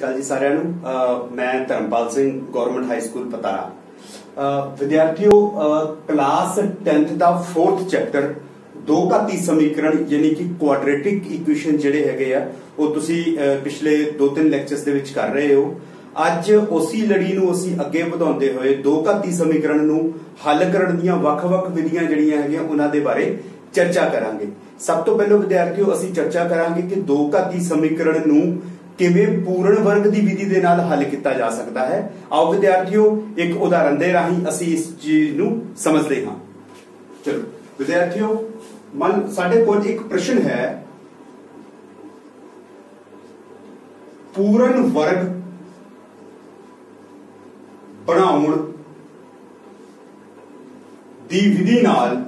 ਸਤਿਕਾਰ ਜੀ ਸਾਰਿਆਂ ਨੂੰ। ਅਹ ਮੈਂ Dharampal Singh government high school Patara. ਵਿਦਿਆਰਥੀਓ class 10th ਦਾ 4th ਚੈਪਟਰ ਦੋ ਘਾਤੀ ਸਮੀਕਰਨ ਯਾਨੀ ਕਿ ਕੁਆਡਰੇਟਿਕ ਇਕੁਏਸ਼ਨ ਜਿਹੜੇ ਹੈਗੇ ਆ, ਉਹ ਤੁਸੀਂ ਪਿਛਲੇ 2-3 ਲੈਕਚਰਸ ਦੇ ਵਿੱਚ ਕਰ ਰਹੇ ਹੋ। ਅੱਜ ਉਸੇ ਲੜੀ ਨੂੰ ਅਸੀਂ ਅੱਗੇ ਵਧਾਉਂਦੇ ਹੋਏ ਦੋ ਘਾਤੀ ਸਮੀਕਰਨ ਨੂੰ ਹੱਲ ਕਰਨ ਦੀਆਂ ਵੱਖ-ਵੱਖ ਵਿਧੀਆਂ ਜਿਹੜੀਆਂ ਹੈਗੀਆਂ, ਉਹਨਾਂ ਦੇ ਬਾਰੇ ਚਰਚਾ ਕਰਾਂਗੇ। ਸਭ ਤੋਂ ਪਹਿਲਾਂ ਵਿਦਿਆਰਥੀਓ, ਅਸੀਂ ਚਰਚਾ ਕਰਾਂਗੇ ਕਿ ਦੋ ਘਾਤੀ ਸਮੀਕਰਨ ਨੂੰ ਕਿਵੇਂ ਪੂਰਨ ਵਰਗ ਦੀ ਵਿਧੀ ਦੇ ਨਾਲ ਹੱਲ ਕੀਤਾ ਜਾ ਸਕਦਾ ਹੈ? ਆਓ ਵਿਦਿਆਰਥੀਓ, ਇੱਕ ਉਦਾਹਰਨ ਦੇ ਰਾਹੀਂ ਅਸੀਂ ਇਸ ਚੀਜ਼ ਨੂੰ ਸਮਝਦੇ ਹਾਂ। ਚਲੋ, ਵਿਦਿਆਰਥੀਓ, ਮਨ ਸਾਡੇ ਕੋਲ ਇੱਕ ਪ੍ਰਸ਼ਨ ਹੈ। ਪੂਰਨ ਵਰਗ ਬਣਾਉਣ ਦੀ ਵਿਧੀ ਨਾਲ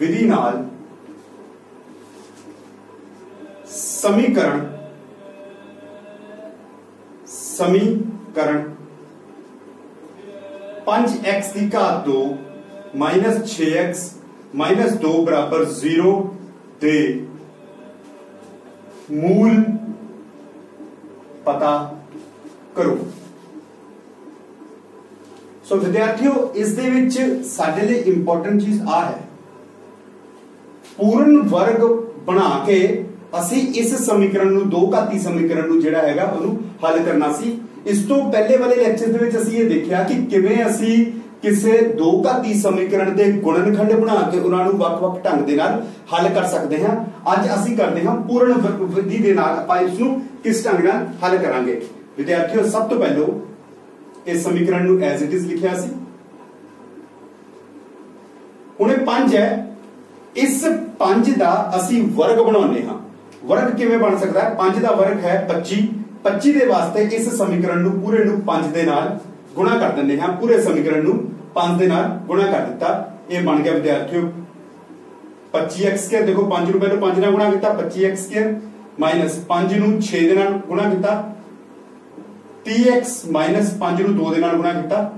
ਵਿਧੀ ਨਾਲ ਸਮੀਕਰਨ। ਸਮੀਕਰਨ। 5x ਦੀ ਘਾਤ 2 6x 2 ਬਰਾਬਰ 0 ਦੇ ਮੂਲ ਪਤਾ ਕਰੋ। ਸੋ ਵਿਦਿਆਰਥੀਓ, ਇਸ ਦੇ ਵਿੱਚ ਸਾਡੇ ਲਈ ਇੰਪੋਰਟੈਂਟ ਚੀਜ਼ ਆ ਹੈ। ਪੂਰਨ ਵਰਗ ਬਣਾ ਕੇ ਅਸੀਂ ਇਸ ਸਮੀਕਰਨ ਨੂੰ, ਦੋ ਘਾਤੀ ਸਮੀਕਰਨ ਨੂੰ ਜਿਹੜਾ ਹੈਗਾ ਉਹਨੂੰ ਹੱਲ ਕਰਨਾ ਸੀ। ਇਸ ਤੋਂ ਪਹਿਲੇ ਵਾਲੇ ਲੈਕਚਰ ਦੇ ਵਿੱਚ ਅਸੀਂ ਇਹ ਦੇਖਿਆ ਕਿ ਕਿਵੇਂ ਅਸੀਂ ਕਿਸੇ ਦੋ ਘਾਤੀ ਸਮੀਕਰਨ ਦੇ ਗੁਣਨਖੰਡ ਬਣਾ ਕੇ ਉਹਨਾਂ ਨੂੰ ਵੱਖ-ਵੱਖ ਢੰਗ ਦੇ ਨਾਲ ਹੱਲ ਕਰ ਸਕਦੇ ਹਾਂ। ਅੱਜ ਅਸੀਂ ਕਰਦੇ ਹਾਂ ਪੂਰਨ ਵਿਧੀ ਦੇ ਨਾਲ ਆਪਾਂ ਇਸ ਨੂੰ ਕਿਸ ਢੰਗ ਨਾਲ ਹੱਲ ਕਰਾਂਗੇ? ਵਿਦਿਆਰਥੀਓ, ਸਭ ਤੋਂ ਪਹਿਲਾਂ ਇਸ ਸਮੀਕਰਨ ਨੂੰ ਐਜ਼ ਇਟ ਇਜ਼ ਲਿਖਿਆ ਸੀ। ਹੁਣ ਇਹ 5 ਹੈ। ਇਸ 5 ਦਾ ਅਸੀਂ ਵਰਗ ਬਣਾਉਂਦੇ ਹਾਂ। ਵਰਗ ਕਿਵੇਂ ਬਣ ਸਕਦਾ ਹੈ? 5 ਦਾ ਵਰਗ ਹੈ 25 25 ਦੇ ਵਾਸਤੇ ਇਸ ਸਮੀਕਰਨ ਨੂੰ ਪੂਰੇ ਨੂੰ 5 ਦੇ ਨਾਲ ਗੁਣਾ ਕਰ ਦਿੰਦੇ ਹਾਂ। ਪੂਰੇ ਸਮੀਕਰਨ ਨੂੰ 5 ਦੇ ਨਾਲ ਗੁਣਾ ਕਰ ਦਿੱਤਾ। ਇਹ ਬਣ ਗਿਆ ਵਿਦਿਆਰਥੀਓ। 25x ਸਕੁਅਰ, ਦੇਖੋ 5 ਨੂੰ ਪਹਿਲਾਂ 5 ਨਾਲ ਗੁਣਾ ਕੀਤਾ। 25x ਸਕੁਅਰ ਮਾਈਨਸ 5 ਨੂੰ 6 ਦੇ ਨਾਲ ਗੁਣਾ ਕੀਤਾ। 30x 5 ਨੂੰ 2 ਦੇ ਨਾਲ ਗੁਣਾ ਕੀਤਾ।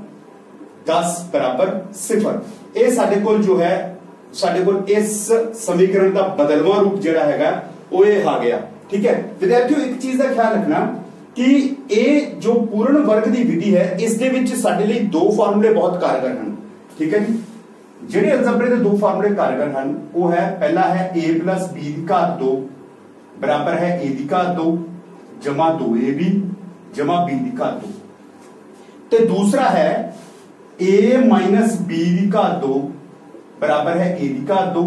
10 ਬਰਾਬਰ 0 ਇਹ ਸਾਡੇ ਕੋਲ ਜੋ ਹੈ, ਸਾਡੇ ਕੋਲ ਇਸ ਸਮੀਕਰਨ ਦਾ ਬਦਲਵਾਂ ਰੂਪ ਜਿਹੜਾ ਹੈਗਾ ਉਹ ਇਹ ਆ ਗਿਆ। ਠੀਕ ਹੈ? ਵਿਦਿਆਰਥੀਓ, ਇੱਕ ਚੀਜ਼ ਦਾ ਖਿਆਲ ਰੱਖਣਾ ਕਿ ਇਹ ਜੋ ਪੂਰਨ ਵਰਗ ਦੀ ਵਿਧੀ ਹੈ, ਇਸ ਦੇ ਵਿੱਚ ਸਾਡੇ ਲਈ ਦੋ ਫਾਰਮੂਲੇ ਬਹੁਤ ਕਾਰਗਰ ਹਨ। ਠੀਕ ਹੈ ਜੀ? ਜਿਹੜੇ ਅਲਜਬਰੇ ਦੇ ਦੋ ਫਾਰਮੂਲੇ ਕਾਰਗਰ ਹਨ, ਉਹ ਹੈ, ਪਹਿਲਾ ਹੈ a b ਦੀ ਘਾਤ 2 ਬਰਾਬਰ ਹੈ a ਦੀ ਘਾਤ 2 ਜਮਾ 2ab ਜਮਾ b ਦੀ ਘਾਤ 2 ਤੇ ਦੂਸਰਾ ਹੈ, a b ਦੀ ਘਾਤ 2 ਬਰਾਬਰ ਹੈ a ਦੀ ਘਾਤ 2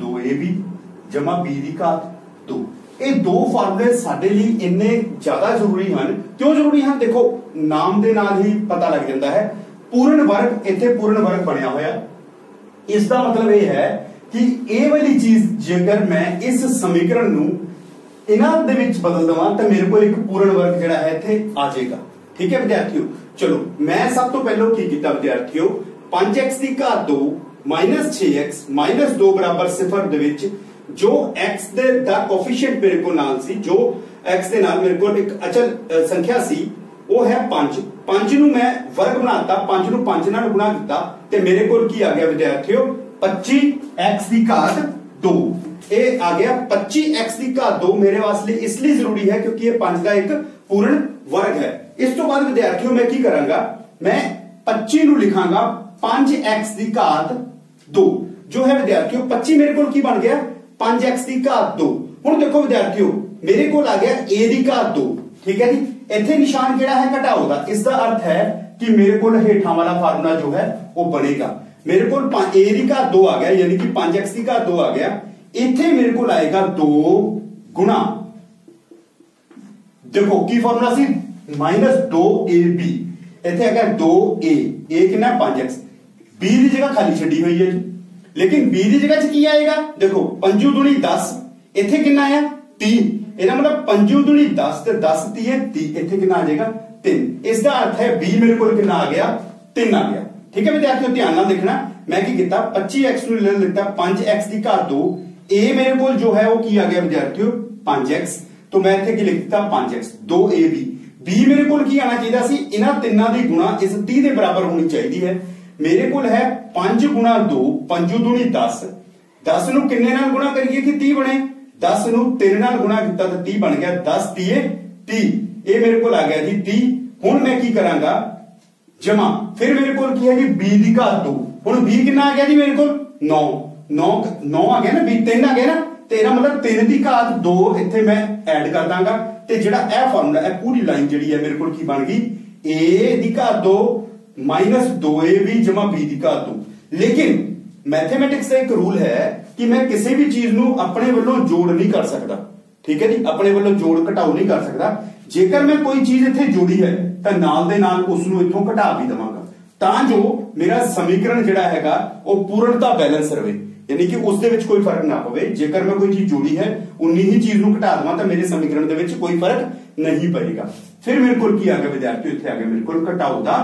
2ab ਜਮਾ b ਦੀ ਘਾਤ 2 ਇਹ ਦੋ ਫਾਰਮੂਲੇ ਸਾਡੇ ਲਈ ਇੰਨੇ ਜ਼ਿਆਦਾ ਜ਼ਰੂਰੀ ਹਨ। ਕਿਉਂ ਜ਼ਰੂਰੀ ਹਨ? ਦੇਖੋ, ਨਾਮ ਦੇ ਨਾਲ ਹੀ ਪਤਾ ਲੱਗ ਜਾਂਦਾ ਹੈ। ਪੂਰਨ ਵਰਗ, ਇੱਥੇ ਪੂਰਨ ਵਰਗ ਬਣਿਆ ਹੋਇਆ। ਇਸ ਦਾ ਮਤਲਬ ਇਹ ਹੈ ਕਿ ਇਹ ਵਾਲੀ ਚੀਜ਼ ਜੇਕਰ ਮੈਂ ਇਸ ਸਮੀਕਰਨ ਨੂੰ ਇਹਨਾਂ ਦੇ ਵਿੱਚ ਬਦਲ ਦਵਾਂ, ਤਾਂ ਮੇਰੇ ਕੋਲ ਇੱਕ ਪੂਰਨ ਵਰਗ ਜਿਹੜਾ ਹੈ ਇੱਥੇ ਆ ਜਾਏਗਾ। ਠੀਕ ਹੈ, ਵਿਦਿਆਰਥੀਓ? ਚਲੋ, ਮੈਂ ਸਭ ਤੋਂ ਪਹਿਲਾਂ ਕੀ ਕੀਤਾ, ਵਿਦਿਆਰਥੀਓ? 5x ਦੀ ਘਾਤ 2 6x 2 0 ਦੇ ਵਿੱਚ ਜੋ x ਦੇ ਦਾ ਕੋਫੀਸ਼ੀਐਂਟ ਮੇਰੇ ਕੋਲ ਨਾਲ ਸੀ, ਜੋ x ਦੇ ਨਾਲ ਮੇਰੇ ਕੋਲ ਇੱਕ ਅਚਲ ਸੰਖਿਆ ਸੀ, ਉਹ ਹੈ 5 5 ਨੂੰ ਮੈਂ ਵਰਗ ਬਣਾਤਾ 5 ਨੂੰ 5 ਨਾਲ ਗੁਣਾ ਕੀਤਾ, ਤੇ ਮੇਰੇ ਕੋਲ ਕੀ ਆ ਗਿਆ ਵਿਦਿਆਰਥੀਓ? 25x ਦੀ ਘਾਤ 2 ਇਹ ਆ ਗਿਆ 25x ਦੀ ਘਾਤ 2 ਮੇਰੇ ਵਾਸਤੇ ਇਸ ਲਈ ਜ਼ਰੂਰੀ ਹੈ ਕਿਉਂਕਿ ਇਹ 5 ਦਾ ਇੱਕ ਪੂਰਨ ਵਰਗ ਹੈ। ਇਸ ਤੋਂ ਬਾਅਦ ਵਿਦਿਆਰਥੀਓ, ਮੈਂ ਕੀ ਕਰਾਂਗਾ? ਮੈਂ 25 ਨੂੰ ਲਿਖਾਂਗਾ 5x ਦੀ ਘਾਤ 2 ਜੋ ਹੈ ਵਿਦਿਆਰਥੀਓ 25 ਮੇਰੇ ਕੋਲ ਕੀ ਬਣ ਗਿਆ? 5x ਦੀ ਘਾਤ 2 ਹੁਣ ਦੇਖੋ ਵਿਦਿਆਰਥੀਓ ਮੇਰੇ ਕੋਲ ਆ ਗਿਆ a ਦੀ ਘਾਤ 2 ਠੀਕ ਹੈ ਜੀ ਇੱਥੇ ਨਿਸ਼ਾਨ ਕਿਹੜਾ ਹੈ ਘਟਾਓ ਦਾ ਇਸ ਦਾ ਅਰਥ ਹੈ ਕਿ ਮੇਰੇ ਕੋਲ ਹੇਠਾਂ ਵਾਲਾ ਫਾਰਮੂਲਾ ਜੋ ਹੈ ਉਹ ਬਣੇਗਾ ਮੇਰੇ ਕੋਲ a ਦੀ ਘਾਤ 2 ਆ ਗਿਆ ਯਾਨੀ ਕਿ 5x ਦੀ ਘਾਤ 2 ਆ ਗਿਆ ਇੱਥੇ ਮੇਰੇ ਕੋਲ ਆਏਗਾ 2 ਗੁਣਾ ਦੇਖੋ ਕੀ ਫਾਰਮੂਲਾ ਸੀ -2ab ਇੱਥੇ ਹੈਗਾ 2a a ਕਿੰਨਾ 5x b ਦੀ ਜਗ੍ਹਾ ਖਾਲੀ ਛੱਡੀ ਹੋਈ ਹੈ ਜੀ ਲੇਕਿਨ b ਦੀ ਜਗ੍ਹਾ 'ਚ ਕੀ ਆਏਗਾ? ਦੇਖੋ 5 ਦੁਣੀ 10 ਇੱਥੇ ਕਿੰਨਾ ਆਇਆ 3 ਇਹਦਾ ਮਤਲਬ 5 ਦੁਣੀ 10 ਤੇ 10 ਤੀਏ 30 ਇੱਥੇ ਕਿੰਨਾ ਆ ਜਾਏਗਾ? 3 ਇਸ ਦਾ ਅਰਥ ਹੈ b ਮੇਰੇ ਕੋਲ ਕਿੰਨਾ ਆ ਗਿਆ? 3 ਆ ਗਿਆ। ਠੀਕ ਹੈ ਵਿਦਿਆਰਥੀਓ, ਧਿਆਨ ਨਾਲ ਦੇਖਣਾ। ਮੈਂ ਕੀ ਕੀਤਾ? 25x ਨੂੰ ਲੈ ਲਿੱਤਾ 5x ਦੀ ਘਾਤ 2 a ਮੇਰੇ ਕੋਲ ਜੋ ਹੈ, ਉਹ ਕੀ ਆ ਗਿਆ ਵਿਦਿਆਰਥੀਓ? 5x ਤੋਂ ਮੈਂ ਇੱਥੇ ਕੀ ਲਿਖ ਦਿੱਤਾ? 5x 2ab b ਮੇਰੇ ਕੋਲ ਕੀ ਆਣਾ ਚਾਹੀਦਾ ਸੀ? ਇਹਨਾਂ ਤਿੰਨਾਂ ਦੀ ਗੁਣਾ ਇਸ 30 ਦੇ ਬਰਾਬਰ ਹੋਣੀ ਚਾਹੀਦੀ ਹੈ। ਮੇਰੇ ਕੋਲ ਹੈ 5 2 5 ਦੂਣੀ 10 10 ਨੂੰ ਕਿੰਨੇ ਨਾਲ ਗੁਣਾ ਕਰੀਏ ਕਿ 30 ਬਣੇ? 10 ਨੂੰ 3 ਨਾਲ ਗੁਣਾ ਕੀਤਾ ਤਾਂ 30 ਬਣ ਗਿਆ। 10 30 30 ਇਹ ਮੇਰੇ ਕੋਲ ਆ ਗਿਆ ਜੀ 30 ਹੁਣ ਮੈਂ ਕੀ ਕਰਾਂਗਾ? ਜਮਾ। ਫਿਰ ਮੇਰੇ ਕੋਲ ਕੀ ਹੈ ਜੀ? b ਦੀ ਘਾਤ 2 ਹੁਣ b ਕਿੰਨਾ ਆ ਗਿਆ ਜੀ ਮੇਰੇ ਕੋਲ? 9 9 9 ਆ ਗਿਆ ਨਾ b 3 ਆ ਗਿਆ ਨਾ? ਤੇ ਇਹਦਾ ਮਤਲਬ 3 ਦੀ ਘਾਤ 2 ਇੱਥੇ ਮੈਂ ਐਡ ਕਰ ਦਾਂਗਾ। ਤੇ ਜਿਹੜਾ ਇਹ ਫਾਰਮੂਲਾ ਇਹ ਪੂਰੀ ਲਾਈਨ ਜਿਹੜੀ ਹੈ ਮੇਰੇ ਕੋਲ ਕੀ ਬਣ ਗਈ? A ਦੀ ਘਾਤ 2 2ab b ਦੀ ਘਾਤ 2 ਲੇਕਿਨ ਮੈਥਮੈਟਿਕਸ ਦਾ ਇੱਕ ਰੂਲ ਹੈ ਕਿ ਮੈਂ ਕਿਸੇ ਵੀ ਚੀਜ਼ ਨੂੰ ਆਪਣੇ ਵੱਲੋਂ ਜੋੜ ਨਹੀਂ ਕਰ ਸਕਦਾ ਠੀਕ ਹੈ ਜੀ ਆਪਣੇ ਵੱਲੋਂ ਜੋੜ ਘਟਾਓ ਨਹੀਂ ਕਰ ਸਕਦਾ ਜੇਕਰ ਮੈਂ ਕੋਈ ਚੀਜ਼ ਇੱਥੇ ਜੋੜੀ ਹੈ ਤਾਂ ਨਾਲ ਦੇ ਨਾਲ ਉਸ ਨੂੰ ਇੱਥੋਂ ਘਟਾ ਵੀ ਦਵਾਂਗਾ ਤਾਂ ਜੋ ਮੇਰਾ ਸਮੀਕਰਨ ਜਿਹੜਾ ਹੈਗਾ ਉਹ ਪੂਰਨਤਾ ਬੈਲੈਂਸ ਰਵੇ ਯਾਨੀ ਕਿ ਉਸ ਦੇ ਵਿੱਚ ਕੋਈ ਫ਼ਰਕ ਨਾ ਪਵੇ ਜੇਕਰ ਮੈਂ ਕੋਈ ਚੀਜ਼ ਜੋੜੀ ਹੈ ਉਨੀ ਹੀ ਚੀਜ਼ ਨੂੰ ਘਟਾ ਦਵਾਂ ਤਾਂ ਮੇਰੇ ਸਮੀਕਰਨ ਦੇ ਵਿੱਚ ਕੋਈ ਫ਼ਰਕ ਨਹੀਂ ਪਏਗਾ ਫਿਰ ਮੇਰੇ ਕੋਲ ਕੀ ਆ ਗਿਆ ਵਿਦਿਆਰਥੀਓ ਇੱਥੇ ਆ ਗਿਆ ਮੇਰੇ ਕੋਲ ਘਟਾਓ ਦਾ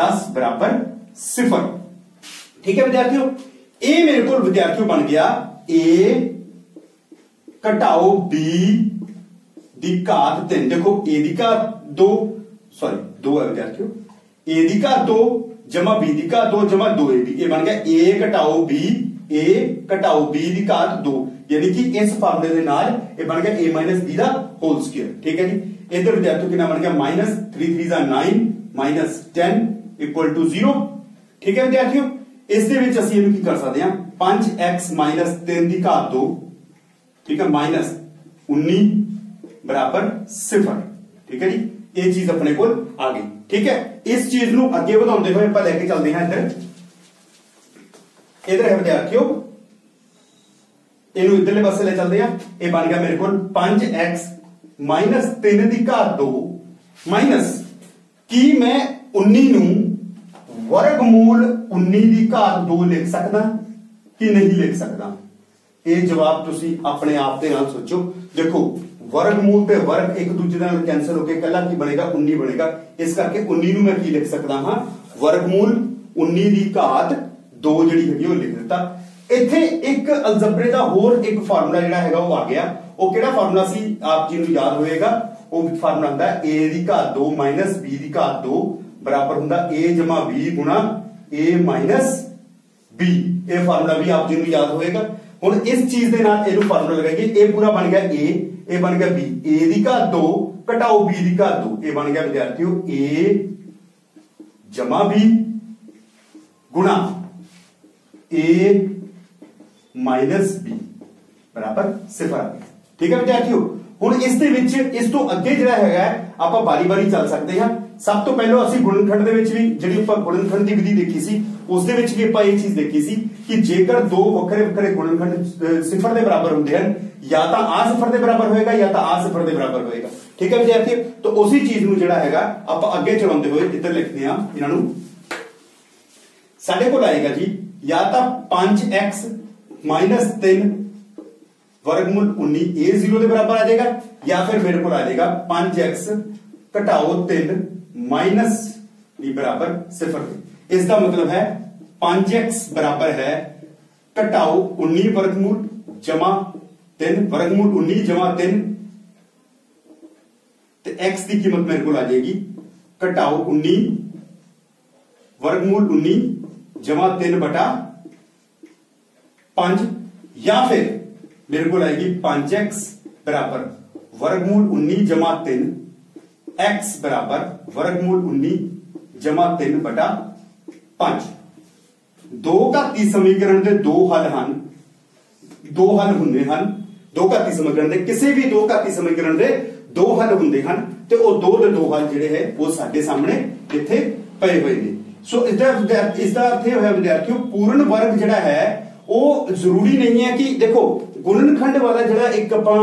10 ਬਰਾਬਰ 0 ਠੀਕ ਹੈ ਵਿਦਿਆਰਥੀਓ ਇਹ ਮੇਰੇ ਕੋਲ ਵਿਦਿਆਰਥੀਓ ਬਣ ਗਿਆ a ਘਟਾਓ b ਦੀ ਘਾਤ 3 ਦੇਖੋ a ਦੀ ਘਾਤ 2 ਸੌਰੀ 2 ਹੈ ਵਿਦਿਆਰਥੀਓ a ਦੀ ਘਾਤ 2 ਜਮਾ b ਦੀ ਘਾਤ 2 ਜਮਾ 2ab ਇਹ ਬਣ ਗਿਆ a ਘਟਾਓ b, a ਘਟਾਓ b ਦੀ ਘਾਤ 2 ਯਾਨੀ ਕਿ ਇਸ ਫਾਰਮੂਲੇ ਦੇ ਨਾਲ ਇਹ ਬਣ ਗਿਆ a b ਦਾ ਹੋਲ ਸਕੁਅਰ ਠੀਕ ਹੈ ਜੀ ਇਧਰ ਵਿਦਿਆਰਥੀਓ ਕਿੰਨਾ ਬਣ ਗਿਆ -3 3 ਦਾ 9 10 ਇਕੁਅਲ ਟੂ 0 ਠੀਕ ਹੈ ਵਿਦਿਆਰਥੀਓ, ਇਸ ਦੇ ਵਿੱਚ ਅਸੀਂ ਇਹਨੂੰ ਕੀ ਕਰ ਸਕਦੇ ਹਾਂ? 5x 3 ਦੀ ਘਾਤ 2 ਠੀਕ ਹੈ ਮਾਈਨਸ 19 ਬਰਾਬਰ 0 ਠੀਕ ਹੈ ਜੀ, ਇਹ ਚੀਜ਼ ਆਪਣੇ ਕੋਲ ਆ ਗਈ। ਠੀਕ ਹੈ, ਇਸ ਚੀਜ਼ ਨੂੰ ਅੱਗੇ ਵਧਾਉਂਦੇ ਹੋਏ ਆਪਾਂ ਲੈ ਕੇ ਚੱਲਦੇ ਹਾਂ ਇੱਧਰ। ਇਧਰ ਹੈ ਵਿਦਿਆਰਥੀਓ, ਇਹਨੂੰ ਇਧਰਲੇ ਪਾਸੇ ਲੈ ਚੱਲਦੇ ਹਾਂ। ਇਹ ਬਣ ਗਿਆ ਮੇਰੇ ਕੋਲ 5x 3 ਦੀ ਘਾਤ 2 ਮਾਈਨਸ ਕੀ ਮੈਂ 19 ਨੂੰ ਵਰਗਮੂਲ 19 ਦੀ ਘਾਤ 2 ਲਿਖ ਸਕਦਾ ਕਿ ਨਹੀਂ ਲਿਖ ਸਕਦਾ? ਇਹ ਜਵਾਬ ਤੁਸੀਂ ਆਪਣੇ ਆਪ ਦੇ ਨਾਲ ਸੋਚੋ। ਦੇਖੋ ਵਰਗਮੂਲ ਤੇ ਵਰਗ ਇੱਕ ਦੂਜੇ ਨਾਲ ਕੈਨਸਲ ਹੋ ਕੇ ਇਕੱਲਾ ਕੀ ਬਣੇਗਾ? 19 ਬਣੇਗਾ। ਇਸ ਕਰਕੇ 19 ਨੂੰ ਮੈਂ ਕੀ ਲਿਖ ਸਕਦਾ ਹਾਂ? ਵਰਗਮੂਲ 19 ਦੀ ਘਾਤ 2 ਜਿਹੜੀ ਹੈਗੀ ਉਹ ਲਿਖ ਦਿੱਤਾ। ਇੱਥੇ ਇੱਕ ਅਲਜਬਰੇ ਦਾ ਹੋਰ ਇੱਕ ਫਾਰਮੂਲਾ ਜਿਹੜਾ ਹੈਗਾ ਉਹ ਆ ਗਿਆ। ਉਹ ਕਿਹੜਾ ਫਾਰਮੂਲਾ ਸੀ? ਆਪ ਜੀ ਨੂੰ ਯਾਦ ਹੋਏਗਾ। ਉਹ ਫਾਰਮੂਲਾ ਹੁੰਦਾ a ਦੀ ਘਾਤ 2 b ਦੀ ਘਾਤ 2 ਬਰਾਬਰ ਹੁੰਦਾ a b ਗੁਣਾ a b ਇਹ ਫਾਰਮੂਲਾ ਵੀ ਆਪ ਜੀ ਨੂੰ ਯਾਦ ਹੋਏਗਾ। ਹੁਣ ਇਸ ਚੀਜ਼ ਦੇ ਨਾਲ ਇਹਨੂੰ ਫਾਰਮੂਲਾ ਲਗਾਈਏ। ਇਹ ਪੂਰਾ ਬਣ ਗਿਆ a ਇਹ ਬਣ ਗਿਆ b a ਦੀ ਘਾਤ 2 ਘਟਾਓ b ਦੀ ਘਾਤ 2 ਇਹ ਬਣ ਗਿਆ ਵਿਦਿਆਰਥੀਓ a ਜਮਾ b ਗੁਣਾ a ਮਾਈਨਸ b ਬਰਾਬਰ 0 ਠੀਕ ਹੈ ਵਿਦਿਆਰਥੀਓ? ਹੁਣ ਇਸ ਦੇ ਵਿੱਚ, ਇਸ ਤੋਂ ਅੱਗੇ ਜਿਹੜਾ ਹੈਗਾ, ਆਪਾਂ ਬਾਰੀ-ਬਾਰੀ ਚੱਲ ਸਕਦੇ ਹਾਂ। ਸਭ ਤੋਂ ਪਹਿਲਾਂ ਅਸੀਂ ਗੁਣਨਖੰਡ ਦੇ ਵਿੱਚ ਵੀ ਜਿਹੜੀ ਆਪਾਂ ਗੁਣਨਖੰਡ ਦੀ ਵਿਧੀ ਦੇਖੀ ਸੀ ਉਸ ਦੇ ਵਿੱਚ ਵੀ ਆਪਾਂ ਇਹ ਚੀਜ਼ ਦੇਖੀ ਸੀ ਕਿ ਜੇਕਰ ਦੋ ਵੱਖਰੇ ਵੱਖਰੇ ਗੁਣਨਖੰਡ ਸਿਫਰ ਦੇ ਬਰਾਬਰ ਹੁੰਦੇ ਹਨ, ਜਾਂ ਤਾਂ ਆ ਸਿਫਰ ਦੇ ਬਰਾਬਰ ਹੋਏਗਾ ਜਾਂ ਤਾਂ ਆ ਸਿਫਰ ਦੇ ਬਰਾਬਰ ਹੋਏਗਾ। ਠੀਕ ਹੈ ਵਿਦਿਆਰਥੀ ਤਾਂ ਉਸੇ ਚੀਜ਼ ਨੂੰ ਜਿਹੜਾ ਹੈਗਾ, ਆਪਾਂ ਅੱਗੇ ਚਲਾਉਂਦੇ ਹੋਏ ਇੱਧਰ ਲਿਖਦੇ ਹਾਂ ਇਹਨਾਂ ਨੂੰ। ਸਾਡੇ ਕੋਲ ਆਏਗਾ ਜੀ, ਜਾਂ ਤਾਂ 5x 3 ਵਰਗਮੂਲ 19 ਇਹ 0 ਦੇ ਬਰਾਬਰ ਆ ਜਾਏਗਾ, ਜਾਂ ਫਿਰ ਮੇਰੇ ਕੋਲ ਆ ਜਾਏਗਾ 5x ਘਟਾਓ 3 ਮਾਈਨਸ ਇਹ ਬਰਾਬਰ 0 ਇਸ ਦਾ ਮਤਲਬ ਹੈ 5x ਬਰਾਬਰ ਹੈ ਘਟਾਓ 19 ਵਰਗਮੂਲ ਜਮਾ 3 ਵਰਗਮੂਲ 19 ਜਮਾ 3 ਤੇ x ਦੀ ਕੀਮਤ ਮੇਰੇ ਕੋਲ ਆ ਜਾਏਗੀ ਘਟਾਓ 19 ਵਰਗਮੂਲ 19 ਜਮਾ 3 ਬਟਾ 5 ਜਾਂ ਫਿਰ ਮੇਰੇ ਕੋਲ ਆਏਗੀ 5x ਬਰਾਬਰ ਵਰਗਮੂਲ 19 ਜਮਾ 3 x ਬਰਾਬਰ ਵਰਗਮੂਲ 19 ਜਮਾ 3 ਬਟਾ 5 ਦੋ ਘਾਤੀ ਸਮੀਕਰਨ ਦੇ ਦੋ ਹੱਲ ਹਨ ਦੋ ਹੱਲ ਹੁੰਦੇ ਹਨ ਦੋ ਘਾਤੀ ਸਮੀਕਰਨ ਦੇ ਕਿਸੇ ਵੀ ਦੋ ਘਾਤੀ ਸਮੀਕਰਨ ਦੇ ਦੋ ਹੱਲ ਹੁੰਦੇ ਹਨ ਤੇ ਉਹ ਦੋ ਦੇ ਦੋ ਹੱਲ ਜਿਹੜੇ ਹੈ ਉਹ ਸਾਡੇ ਸਾਹਮਣੇ ਇੱਥੇ ਪਏ ਹੋਏ ਨੇ ਸੋ ਇਸ ਦਾ ਇਸ ਦਾ ਅਰਥ ਇਹ ਹੋਇਆ ਵਿਦਿਆਰਥੀਓ ਪੂਰਨ ਵਰਗ ਜਿਹੜਾ ਹੈ ਉਹ ਜ਼ਰੂਰੀ ਨਹੀਂ ਹੈ ਕਿ ਦੇਖੋ ਗੁਣਨਖੰਡ ਵਾਲਾ ਜਿਹੜਾ ਇੱਕ ਆਪਾਂ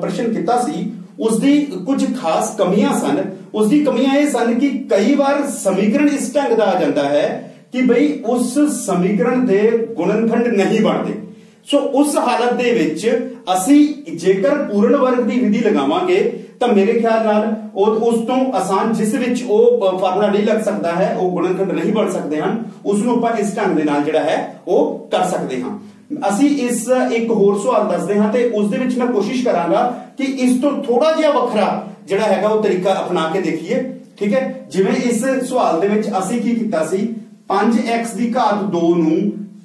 ਪ੍ਰਸ਼ਨ ਕੀਤਾ ਸੀ ਉਸ ਦੀ ਕੁਝ ਖਾਸ ਕਮੀਆਂ ਸਨ। ਉਸ ਦੀ ਕਮੀਆਂ ਇਹ ਸਨ ਕਿ ਕਈ ਵਾਰ ਸਮੀਕਰਨ ਇਸ ਢੰਗ ਦਾ ਆ ਜਾਂਦਾ ਹੈ ਕਿ ਭਈ ਉਸ ਸਮੀਕਰਨ ਦੇ ਗੁਣਨਖੰਡ ਨਹੀਂ ਬਣਦੇ। ਸੋ ਉਸ ਹਾਲਤ ਦੇ ਵਿੱਚ ਅਸੀਂ ਜੇਕਰ ਪੂਰਨ ਵਰਗ ਦੀ ਵਿਧੀ ਲਗਾਵਾਂਗੇ, ਤਾਂ ਮੇਰੇ ਖਿਆਲ ਨਾਲ ਉਹ ਉਸ ਤੋਂ ਆਸਾਨ ਜਿਸ ਵਿੱਚ ਉਹ ਫਾਰਮੂਲਾ ਨਹੀਂ ਲੱਗ ਸਕਦਾ ਹੈ, ਉਹ ਗੁਣਨਖੰਡ ਨਹੀਂ ਬਣ ਸਕਦੇ ਹਨ ਉਸ ਨੂੰ ਆਪਾਂ ਇਸ ਢੰਗ ਦੇ ਨਾਲ ਜਿਹੜਾ ਹੈ, ਉਹ ਕਰ ਸਕਦੇ ਹਾਂ। ਅਸੀਂ ਇਸ ਇੱਕ ਹੋਰ ਸਵਾਲ ਦੱਸਦੇ ਹਾਂ ਤੇ ਉਸ ਦੇ ਵਿੱਚ ਮੈਂ ਕੋਸ਼ਿਸ਼ ਕਰਾਂਗਾ ਕਿ ਇਸ ਤੋਂ ਥੋੜਾ ਜਿਹਾ ਵੱਖਰਾ ਜਿਹੜਾ ਹੈਗਾ ਉਹ ਤਰੀਕਾ ਅਪਣਾ ਕੇ ਦੇਖੀਏ, ਠੀਕ ਹੈ? ਜਿਵੇਂ ਇਸ ਸਵਾਲ ਦੇ ਵਿੱਚ ਅਸੀਂ ਕੀ ਕੀਤਾ ਸੀ? 5x ਦੀ ਘਾਤ 2 ਨੂੰ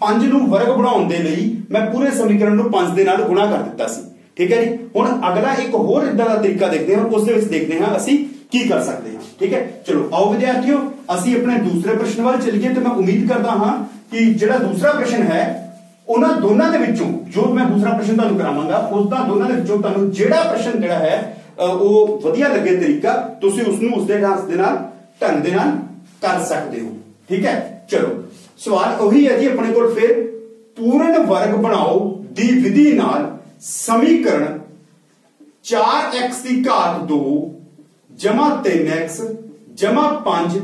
5 ਨੂੰ ਵਰਗ ਬਣਾਉਣ ਦੇ ਲਈ ਮੈਂ ਪੂਰੇ ਸਮੀਕਰਨ ਨੂੰ 5 ਦੇ ਨਾਲ ਗੁਣਾ ਕਰ ਦਿੱਤਾ ਸੀ, ਠੀਕ ਹੈ ਜੀ? ਹੁਣ ਅਗਲਾ ਇੱਕ ਹੋਰ ਇਦਾਂ ਦਾ ਤਰੀਕਾ ਦੇਖਦੇ ਹਾਂ, ਉਸ ਦੇ ਵਿੱਚ ਦੇਖਦੇ ਹਾਂ ਅਸੀਂ ਕੀ ਕਰ ਸਕਦੇ ਹਾਂ, ਠੀਕ ਹੈ? ਚਲੋ, ਆਓ ਵਿਦਿਆਰਥੀਓ, ਅਸੀਂ ਆਪਣੇ ਦੂਸਰੇ ਪ੍ਰਸ਼ਨ ਵੱਲ ਚੱਲੀਏ ਤੇ ਮੈਂ ਉਮੀਦ ਕਰਦਾ ਹਾਂ ਕਿ ਜਿਹੜਾ ਦੂਸਰਾ ਪ੍ਰਸ਼ਨ ਹੈ ਉਹਨਾਂ ਦੋਨਾਂ ਦੇ ਵਿੱਚੋਂ ਜੋ ਮੈਂ ਦੂਸਰਾ ਪ੍ਰਸ਼ਨ ਤੁਹਾਨੂੰ ਕਰਾਵਾਂਗਾ ਉਸ ਦਾ ਦੋਨਾਂ ਦੇ ਵਿੱਚੋਂ ਤੁਹਾਨੂੰ ਜਿਹੜਾ ਪ੍ਰਸ਼ਨ ਜਿਹੜਾ ਹੈ ਉਹ ਵਧੀਆ ਲੱਗੇ ਤਰੀਕਾ, ਤੁਸੀਂ ਉਸ ਨੂੰ ਉਸ ਦੇ ਨਾਲ ਦੇ ਨਾਲ ਢੰਗ ਦੇ ਨਾਲ ਕਰ ਸਕਦੇ ਹੋ। ਠੀਕ ਹੈ? ਚਲੋ, ਸਵਾਲ ਉਹੀ ਹੈ ਜੀ ਆਪਣੇ ਕੋਲ ਫਿਰ, ਪੂਰਨ ਵਰਗ ਬਣਾਓ ਦੀ ਵਿਧੀ ਨਾਲ ਸਮੀਕਰਨ 4x ਦੀ ਘਾਤ 2 ਜਮਾ 3x ਜਮਾ 5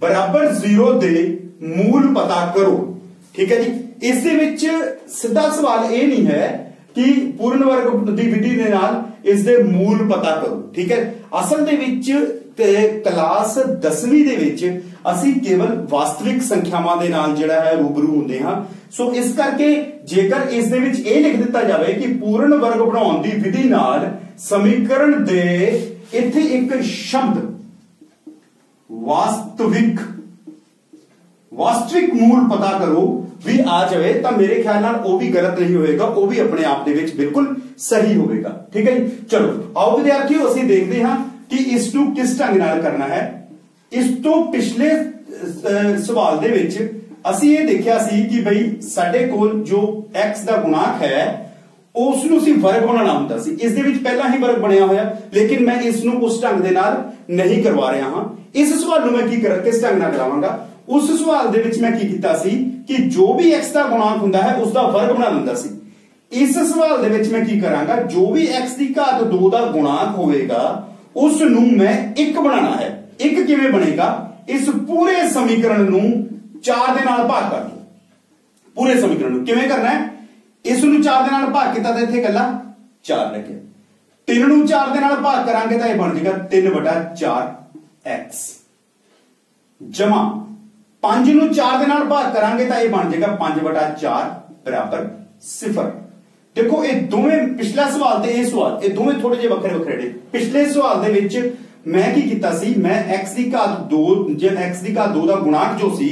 ਬਰਾਬਰ 0 ਦੇ ਮੂਲ ਪਤਾ ਕਰੋ। ਠੀਕ ਹੈ ਜੀ? ਇਸ ਦੇ ਵਿੱਚ ਸਿੱਧਾ ਸਵਾਲ ਇਹ ਨਹੀਂ ਹੈ ਕਿ ਪੂਰਨ ਵਰਗ ਦੀ ਵਿਧੀ ਦੇ ਨਾਲ ਇਸ ਦੇ ਮੂਲ ਪਤਾ ਕਰੋ, ਠੀਕ ਹੈ? ਅਸਲ ਦੇ ਵਿੱਚ ਤੇ ਕਲਾਸ 10ਵੀਂ ਦੇ ਵਿੱਚ ਅਸੀਂ ਕੇਵਲ ਵਾਸਤਵਿਕ ਸੰਖਿਆਵਾਂ ਦੇ ਨਾਲ ਜਿਹੜਾ ਹੈ ਰੂਬਰੂ ਹੁੰਦੇ ਹਾਂ। ਸੋ ਇਸ ਕਰਕੇ ਜੇਕਰ ਇਸ ਦੇ ਵਿੱਚ ਇਹ ਲਿਖ ਦਿੱਤਾ ਜਾਵੇ ਕਿ ਪੂਰਨ ਵਰਗ ਬਣਾਉਣ ਦੀ ਵਿਧੀ ਨਾਲ ਸਮੀਕਰਨ ਦੇ ਇੱਥੇ ਇੱਕ ਸ਼ਬਦ ਵਾਸਤਵਿਕ ਵਾਸਤਵਿਕ ਮੂਲ ਪਤਾ ਕਰੋ ਵੀ ਆ ਜਾਵੇ ਤਾਂ ਮੇਰੇ ਖਿਆਲ ਨਾਲ ਉਹ ਵੀ ਗਲਤ ਨਹੀਂ ਹੋਏਗਾ ਉਹ ਵੀ ਆਪਣੇ ਆਪ ਦੇ ਵਿੱਚ ਬਿਲਕੁਲ ਸਹੀ ਹੋਵੇਗਾ। ਠੀਕ ਹੈ ਜੀ? ਚਲੋ, ਆਓ ਵਿਦਿਆਰਥੀਓ, ਅਸੀਂ ਦੇਖਦੇ ਹਾਂ ਕਿ ਇਸ ਨੂੰ ਕਿਸ ਢੰਗ ਨਾਲ ਕਰਨਾ ਹੈ। ਇਸ ਤੋਂ ਪਿਛਲੇ ਸਵਾਲ ਦੇ ਵਿੱਚ ਅਸੀਂ ਇਹ ਦੇਖਿਆ ਸੀ ਕਿ ਭਈ ਸਾਡੇ ਕੋਲ ਜੋ x ਦਾ ਗੁਣਾਕ ਹੈ ਉਸ ਨੂੰ ਅਸੀਂ ਵਰਗ ਬਣਾਉਣਾ ਹੁੰਦਾ ਸੀ। ਇਸ ਦੇ ਵਿੱਚ ਪਹਿਲਾਂ ਹੀ ਵਰਗ ਬਣਿਆ ਹੋਇਆ, ਲੇਕਿਨ ਮੈਂ ਇਸ ਨੂੰ ਉਸ ਢੰਗ ਦੇ ਨਾਲ ਨਹੀਂ ਕਰਵਾ ਰਿਹਾ ਹਾਂ। ਇਸ ਸਵਾਲ ਨੂੰ ਮੈਂ ਕੀ ਕਰ, ਕਿਸ ਢੰਗ ਨਾਲ ਕਰਾਵਾਂਗਾ? ਉਸ ਸਵਾਲ ਦੇ ਵਿੱਚ ਮੈਂ ਕੀ ਕੀਤਾ ਸੀ ਕਿ ਜੋ ਵੀ x ਦਾ ਗੁਣਾਂਕ ਹੁੰਦਾ ਹੈ, ਉਸ ਦਾ ਵਰਗ ਬਣਾ ਲੈਂਦਾ ਸੀ। ਇਸ ਸਵਾਲ ਦੇ ਵਿੱਚ ਮੈਂ ਕੀ ਕਰਾਂਗਾ? ਜੋ ਵੀ x ਦੀ ਘਾਤ 2 ਦਾ ਗੁਣਾਕ ਹੋਵੇਗਾ, ਉਸ ਨੂੰ ਮੈਂ 1 ਬਣਾਉਣਾ ਹੈ। 1 ਕਿਵੇਂ ਬਣੇਗਾ? ਇਸ ਪੂਰੇ ਸਮੀਕਰਨ ਨੂੰ 4 ਦੇ ਨਾਲ ਭਾਗ ਕਰ ਦੋ ਪੂਰੇ ਸਮੀਕਰਨ ਨੂੰ ਕਿਵੇਂ ਕਰਨਾ ਹੈ? ਇਸ ਨੂੰ 4 ਦੇ ਨਾਲ ਭਾਗ ਕੀਤਾ ਤਾਂ ਇੱਥੇ ਇਕੱਲਾ 4 ਲੱਗਿਆ ਗਿਆ। 3 ਨੂੰ 4 ਦੇ ਨਾਲ ਭਾਗ ਕਰਾਂਗੇ ਤਾਂ ਇਹ ਬਣ ਜਾਏਗਾ 3/4x ਜਮਾ। 5 ਨੂੰ 4 ਦੇ ਨਾਲ ਭਾਗ ਕਰਾਂਗੇ ਤਾਂ ਇਹ ਬਣ ਜਾਏਗਾ 5/4 ਬਰਾਬਰ 0 ਦੇਖੋ, ਇਹ ਦੋਵੇਂ ਪਿਛਲਾ ਸਵਾਲ ਤੇ ਇਹ ਸਵਾਲ, ਇਹ ਦੋਵੇਂ ਥੋੜੇ ਜਿਹਾ ਵੱਖਰੇ ਵੱਖਰੇ ਨੇ। ਪਿਛਲੇ ਸਵਾਲ ਦੇ ਵਿੱਚ ਮੈਂ ਕੀ ਕੀਤਾ ਸੀ? ਮੈਂ x ਦੀ ਘਾਤ 2 ਜੇ x ਦੀ ਘਾਤ 2 ਦਾ ਗੁਣਾਕ ਜੋ ਸੀ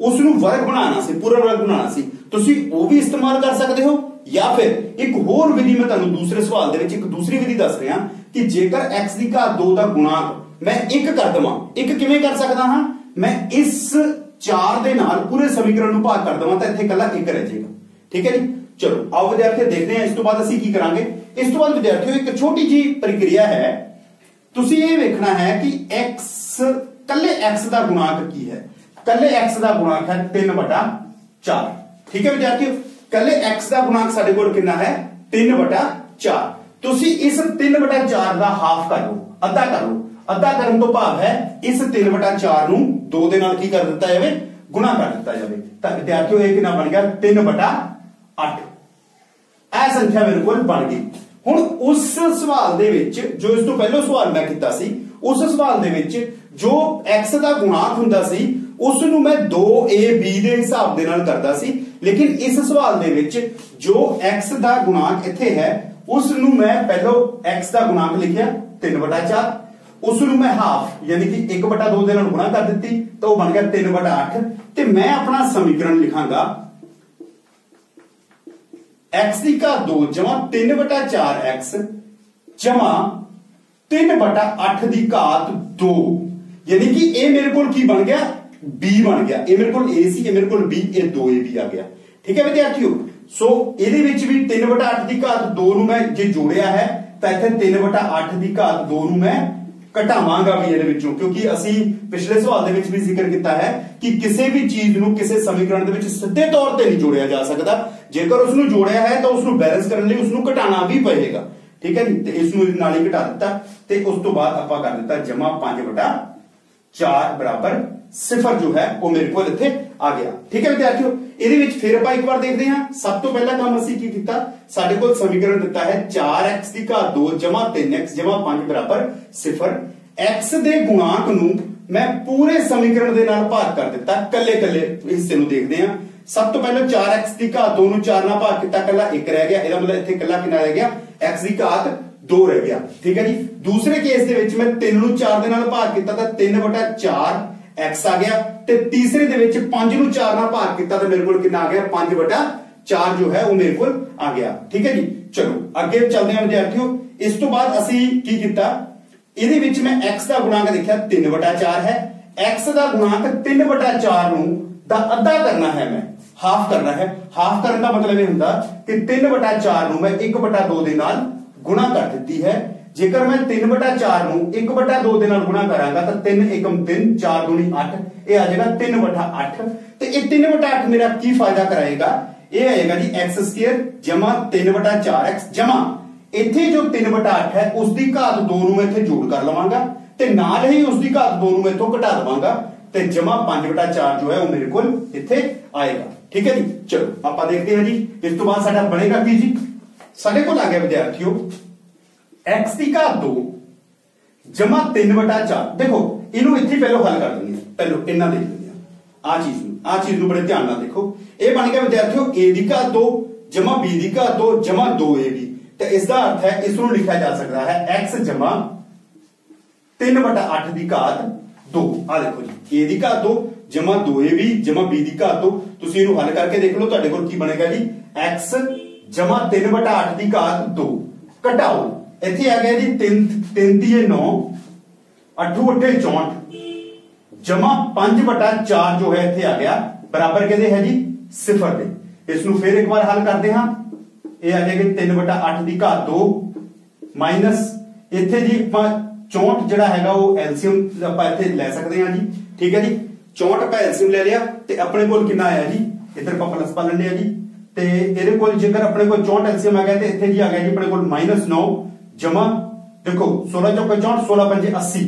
ਉਸ ਨੂੰ ਵਰਗ ਬਣਾਉਣਾ ਸੀ ਪੂਰਾ ਵਰਗ ਬਣਾਉਣਾ ਸੀ। ਤੁਸੀਂ ਉਹ ਵੀ ਇਸਤੇਮਾਲ ਕਰ ਸਕਦੇ ਹੋ? ਜਾਂ ਫਿਰ ਇੱਕ ਹੋਰ ਵਿਧੀ ਮੈਂ ਤੁਹਾਨੂੰ ਦੂਸਰੇ ਸਵਾਲ ਦੇ ਵਿੱਚ ਇੱਕ ਦੂਸਰੀ ਵਿਧੀ ਦੱਸ ਰਿਹਾ ਕਿ ਜੇਕਰ x ਦੀ ਘਾਤ 2 ਦਾ ਗੁਣਾਕ ਮੈਂ 1 ਕਰ ਦਵਾਂ, ਇੱਕ ਕਿਵੇਂ ਕਰ ਸਕਦਾ ਹਾਂ? ਮੈਂ ਇਸ 4 ਦੇ ਨਾਲ ਪੂਰੇ ਸਮੀਕਰਨ ਨੂੰ ਭਾਗ ਕਰ ਦਵਾਂ ਤਾਂ ਇੱਥੇ ਇਕੱਲਾ 1 ਰਹਿ ਜਾਏਗਾ। ਠੀਕ ਹੈ ਜੀ? ਚਲੋ, ਆਓ ਵਿਦਿਆਰਥੀ ਦੇਖਦੇ ਹਾਂ ਇਸ ਤੋਂ ਬਾਅਦ ਅਸੀਂ ਕੀ ਕਰਾਂਗੇ। ਇਸ ਤੋਂ ਬਾਅਦ ਵਿਦਿਆਰਥੀਓ, ਇੱਕ ਛੋਟੀ ਜੀ ਪ੍ਰਕਿਰਿਆ ਹੈ। ਤੁਸੀਂ ਇਹ ਵੇਖਣਾ ਹੈ ਕਿ x ਕੱਲੇ x ਦਾ ਗੁਣਾਕ ਕੀ ਹੈ? ਕੱਲੇ x ਦਾ ਗੁਣਾਕ ਹੈ 3/4 ਠੀਕ ਹੈ ਵਿਦਿਆਰਥੀਓ? ਕੱਲੇ x ਦਾ ਗੁਣਾਕ ਸਾਡੇ ਕੋਲ ਕਿੰਨਾ ਹੈ? 3/4 ਤੁਸੀਂ ਇਸ 3/4 ਦਾ ਹਾਫ ਕਰ ਲਓ, ਅੱਧਾ ਕਰ ਲਓ। ਅੱਧਾ ਕਰਨ ਤੋਂ ਭਾਵ ਹੈ ਇਸ 3/4 ਨੂੰ 2 ਦੇ ਨਾਲ ਕੀ ਕਰ ਦਿੱਤਾ ਜਾਵੇ? ਗੁਣਾ ਕਰ ਦਿੱਤਾ ਜਾਵੇ। ਤਾਂ ਵਿਦਿਆਰਥੀਓ, ਇਹ ਕਿੰਨਾ ਬਣ ਗਿਆ? 3/8 ਇਹ ਸੰਖਿਆ ਮੇਰੇ ਕੋਲ ਬਣ ਗਈ। ਹੁਣ ਉਸ ਸਵਾਲ ਦੇ ਵਿੱਚ, ਜੋ ਇਸ ਤੋਂ ਪਹਿਲਾਂ ਸਵਾਲ ਮੈਂ ਕੀਤਾ ਸੀ, ਉਸ ਸਵਾਲ ਦੇ ਵਿੱਚ ਜੋ x ਦਾ ਗੁਣਾਂਕ ਹੁੰਦਾ ਸੀ, ਉਸ ਨੂੰ ਮੈਂ 2ab ਦੇ ਹਿਸਾਬ ਦੇ ਨਾਲ ਕਰਦਾ ਸੀ। ਲੇਕਿਨ ਇਸ ਸਵਾਲ ਦੇ ਵਿੱਚ ਜੋ x ਦਾ ਗੁਣਾਂਕ ਇੱਥੇ ਹੈ, ਉਸ ਨੂੰ ਮੈਂ ਪਹਿਲਾਂ x ਦਾ ਗੁਣਾਂਕ ਲਿਖਿਆ 3/4 ਉਸ ਨੂੰ ਮੈਂ ਹਾਫ ਯਾਨੀ ਕਿ 1/2 ਦੇ ਨਾਲ ਗੁਣਾ ਕਰ ਦਿੱਤੀ ਤਾਂ ਉਹ ਬਣ ਗਿਆ 3/8 ਤੇ ਮੈਂ ਆਪਣਾ ਸਮੀਕਰਨ ਲਿਖਾਂਗਾ x ਦੀ ਘਾਤ 2 ਜਮਾ 3/4x ਜਮਾ 3/8 ਦੀ ਘਾਤ 2 ਯਾਨੀ ਕਿ ਇਹ ਮੇਰੇ ਕੋਲ ਕੀ ਬਣ ਗਿਆ b ਬਣ ਗਿਆ ਇਹ ਮੇਰੇ ਕੋਲ a ਸੀ ਇਹ ਮੇਰੇ ਕੋਲ b ਇਹ 2ab ਆ ਗਿਆ ਠੀਕ ਹੈ ਵਿਦਿਆਰਥੀਓ ਸੋ ਇਹਦੇ ਵਿੱਚ ਵੀ 3/8 ਦੀ ਘਾਤ 2 ਨੂੰ ਮੈਂ ਜੇ ਜੋੜਿਆ ਹੈ ਤਾਂ ਇੱਥੇ 3/8 ਦੀ ਘਾਤ 2 ਨੂੰ ਮੈਂ ਘਟਾਵਾਂਗਾ ਵੀ ਇਹਦੇ ਵਿੱਚੋਂ, ਕਿਉਂਕਿ ਅਸੀਂ ਪਿਛਲੇ ਸਵਾਲ ਦੇ ਵਿੱਚ ਵੀ ਜ਼ਿਕਰ ਕੀਤਾ ਹੈ ਕਿ ਕਿਸੇ ਵੀ ਚੀਜ਼ ਨੂੰ ਕਿਸੇ ਸਮੀਕਰਨ ਦੇ ਵਿੱਚ ਸਿੱਧੇ ਤੌਰ ਤੇ ਨਹੀਂ ਜੋੜਿਆ ਜਾ ਸਕਦਾ। ਜੇਕਰ ਉਸ ਨੂੰ ਜੋੜਿਆ ਹੈ ਤਾਂ ਉਸ ਨੂੰ ਬੈਲੈਂਸ ਕਰਨ ਲਈ ਉਸ ਨੂੰ ਘਟਾਉਣਾ ਵੀ ਪਏਗਾ। ਠੀਕ ਹੈ ਜੀ? ਤੇ ਇਸ ਨੂੰ ਨਾਲ ਹੀ ਘਟਾ ਦਿੱਤਾ। ਤੇ ਉਸ ਤੋਂ ਬਾਅਦ ਆਪਾਂ ਕਰ ਦਿੱਤਾ ਜਮਾ 5/4 ਬਰਾਬਰ ਸਿਫਰ ਜੋ ਹੈ, ਉਹ ਮੇਰੇ ਕੋਲ ਇੱਥੇ ਆ ਗਿਆ। ਠੀਕ ਹੈ ਵਿਦਿਆਰਥੀਓ? ਇਹਦੇ ਵਿੱਚ ਫਿਰ ਆਪਾਂ ਇੱਕ ਵਾਰ ਦੇਖਦੇ ਹਾਂ, ਸਭ ਤੋਂ ਪਹਿਲਾ ਕੰਮ ਅਸੀਂ ਕੀ ਕੀਤਾ? ਸਾਡੇ ਕੋਲ ਸਮੀਕਰਨ ਦਿੱਤਾ ਹੈ 4x ਦੀ ਘਾਤ 2 3x 5 ਬਰਾਬਰ x ਦੇ ਗੁਣਾਂਕ ਨੂੰ ਮੈਂ ਪੂਰੇ ਸਮੀਕਰਨ ਦੇ ਨਾਲ ਭਾਗ ਕਰ ਦਿੱਤਾ ਕੱਲੇ ਕੱਲੇ ਹਿੱਸੇ ਨੂੰ ਦੇਖਦੇ ਹਾਂ। ਸਭ ਤੋਂ ਪਹਿਲਾਂ 4x ਦੀ ਘਾਤ 2 ਨੂੰ 4 ਨਾਲ ਭਾਗ ਕੀਤਾ ਕੱਲਾ 1 ਰਹਿ ਗਿਆ, ਇਹਦਾ ਮਤਲਬ ਇੱਥੇ ਕੱਲਾ ਕਿੰਨਾ ਰਹਿ ਗਿਆ? x ਦੀ ਘਾਤ 2 ਰਹਿ ਗਿਆ। ਠੀਕ ਹੈ ਜੀ? ਦੂਸਰੇ ਕੇਸ ਦੇ ਵਿੱਚ ਮੈਂ 3 ਨੂੰ 4 ਦੇ ਨਾਲ ਭਾਗ ਕੀਤਾ ਤਾਂ 3/4 x ਆ ਗਿਆ ਤੇ ਤੀਸਰੇ ਦੇ ਵਿੱਚ 5 ਨੂੰ 4 ਨਾਲ ਭਾਗ ਕੀਤਾ ਤਾਂ ਮੇਰੇ ਕੋਲ ਕਿੰਨਾ ਆ ਗਿਆ? 5 4 ਜੋ ਹੈ ਉਹ ਮੇਰੇ ਕੋਲ ਆ ਗਿਆ। ਠੀਕ ਹੈ ਜੀ? ਚਲੋ, ਅੱਗੇ ਚੱਲਦੇ ਹਾਂ ਵਿਦਿਆਰਥੀਓ। ਇਸ ਤੋਂ ਬਾਅਦ ਅਸੀਂ ਕੀ ਕੀਤਾ? ਇਹਦੇ ਵਿੱਚ ਮੈਂ x ਦਾ ਗੁਣਾਂਕ ਦੇਖਿਆ 3/4 ਹੈ। X ਦਾ ਗੁਣਾਂਕ 3/4 ਨੂੰ ਦਾ ਅੱਧਾ ਕਰਨਾ ਹੈ ਮੈਂ ਹਾਫ ਕਰਨਾ ਹੈ। ਹਾਫ ਕਰਨ ਦਾ ਮਤਲਬ ਇਹ ਹੁੰਦਾ ਕਿ 3/4 ਨੂੰ ਮੈਂ 1/2 ਦੇ ਨਾਲ ਗੁਣਾ ਕਰ ਦਿੱਤੀ ਹੈ। ਜੇਕਰ ਮੈਂ 3/4 ਨੂੰ 1/2 ਦੇ ਨਾਲ ਗੁਣਾ ਕਰਾਂਗਾ ਤਾਂ 3 3 4 2 8 ਇਹ ਆ ਜਾਏਗਾ 3/8 ਤੇ ਇਹ 3/8 ਮੇਰਾ ਕੀ ਫਾਇਦਾ ਕਰਾਏਗਾ? ਇਹ ਆਏਗਾ ਜੀ x2 3/4x ਇੱਥੇ ਜੋ 3/8 ਹੈ ਉਸ ਦੀ ਘਾਤ 2 ਨੂੰ ਮੈਂ ਇੱਥੇ ਜੋੜ ਕਰ ਲਵਾਂਗਾ ਤੇ ਨਾਲ ਹੀ ਉਸ ਦੀ ਘਾਤ 2 ਨੂੰ ਮੈਂ ਇੱਥੋਂ ਘਟਾ ਦਵਾਂਗਾ ਤੇ ਜਮਾ 5/4 ਜੋ ਹੈ ਉਹ ਮੇਰੇ ਕੋਲ ਇੱਥੇ ਆਏਗਾ। ਠੀਕ ਹੈ ਜੀ? ਚਲੋ, ਆਪਾਂ ਦੇਖਦੇ ਹਾਂ ਜੀ, ਇਸ ਤੋਂ ਬਾਅਦ ਸਾਡਾ ਬਣੇਗਾ ਕੀ ਜੀ? ਸਾਡੇ ਕੋਲ ਆ ਗਿਆ ਵਿਦਿਆਰਥੀਓ x ਦੀ ਘਾਤ 2 ਜਮਾ 3/4 ਦੇਖੋ, ਇਹਨੂੰ ਇੱਥੇ ਪਹਿਲਾਂ ਹੱਲ ਕਰ ਦਿੰਦੇ ਪਹਿਲਾਂ ਇਹਨਾਂ ਦੇ ਦਿੰਦੇ ਆ ਚੀਜ਼ ਨੂੰ ਆ ਚੀਜ਼ ਨੂੰ ਬੜੇ ਧਿਆਨ ਨਾਲ ਦੇਖੋ। ਇਹ ਬਣ ਗਿਆ ਵਿਦਿਆਰਥੀਓ, a ਦੀ ਘਾਤ 2 ਜਮਾ b ਦੀ ਘਾਤ 2 ਜਮਾ 2ab ਤੇ ਇਸ ਦਾ ਅਰਥ ਹੈ, ਇਸ ਨੂੰ ਲਿਖਿਆ ਜਾ ਸਕਦਾ ਹੈ, x ਜਮਾ 3/8 ਦੀ ਘਾਤ 2 ਆ ਦੇਖੋ ਜੀ, a ਦੀ ਘਾਤ 2 ਜਮਾ 2ab ਜਮਾ b ਦੀ ਘਾਤ 2 ਤੁਸੀਂ ਇਹਨੂੰ ਹੱਲ ਕਰਕੇ ਦੇਖ ਲਓ, ਤੁਹਾਡੇ ਕੋਲ ਕੀ ਬਣੇਗਾ ਜੀ? X ਜਮਾ 3/8 ਦੀ ਘਾਤ 2 ਘਟਾਓ। ਇੱਥੇ ਆ ਗਿਆ ਜੀ 3 3 ਦੀ 9 8 8 64 ਜਮਾ 5/4 ਜੋ ਹੈ ਇੱਥੇ ਆ ਗਿਆ, ਬਰਾਬਰ ਕਿਹਦੇ ਹੈ ਜੀ? ਸਿਫਰ ਦੇ। ਇਸ ਨੂੰ ਫਿਰ ਇੱਕ ਵਾਰ ਹੱਲ ਕਰਦੇ ਹਾਂ। ਇਹ ਆ ਜਾਏਗਾ 3/8 ਦੀ ਘਾਤ 2 ਮਾਈਨਸ ਇੱਥੇ ਜੀ ਆਪਾਂ 64 ਜਿਹੜਾ ਹੈਗਾ ਉਹ ਐਲਸੀਅਮ ਆਪਾਂ ਇੱਥੇ ਲੈ ਸਕਦੇ ਹਾਂ ਜੀ। ਠੀਕ ਹੈ ਜੀ? 64 ਆਪਾਂ ਐਲਸੀਅਮ ਲੈ ਲਿਆ ਤੇ ਆਪਣੇ ਕੋਲ ਕਿੰਨਾ ਆਇਆ ਜੀ? ਇੱਧਰ ਆਪਾਂ ਪਲੱਸ ਪਾ ਲੈਣੇ ਆ ਜੀ। ਤੇ ਇਹਦੇ ਕੋਲ ਜੇਕਰ ਆਪਣੇ ਕੋਲ 64 ਐਲਸੀਅਮ ਆ ਗਿਆ ਤੇ ਇੱਥੇ ਜੀ ਆ ਗਿਆ ਜੀ ਆਪਣੇ ਕੋਲ -9 ਜਮਾ, ਦੇਖੋ 16 ਚੌਕੇ 64 16 ਪੰਜੇ 80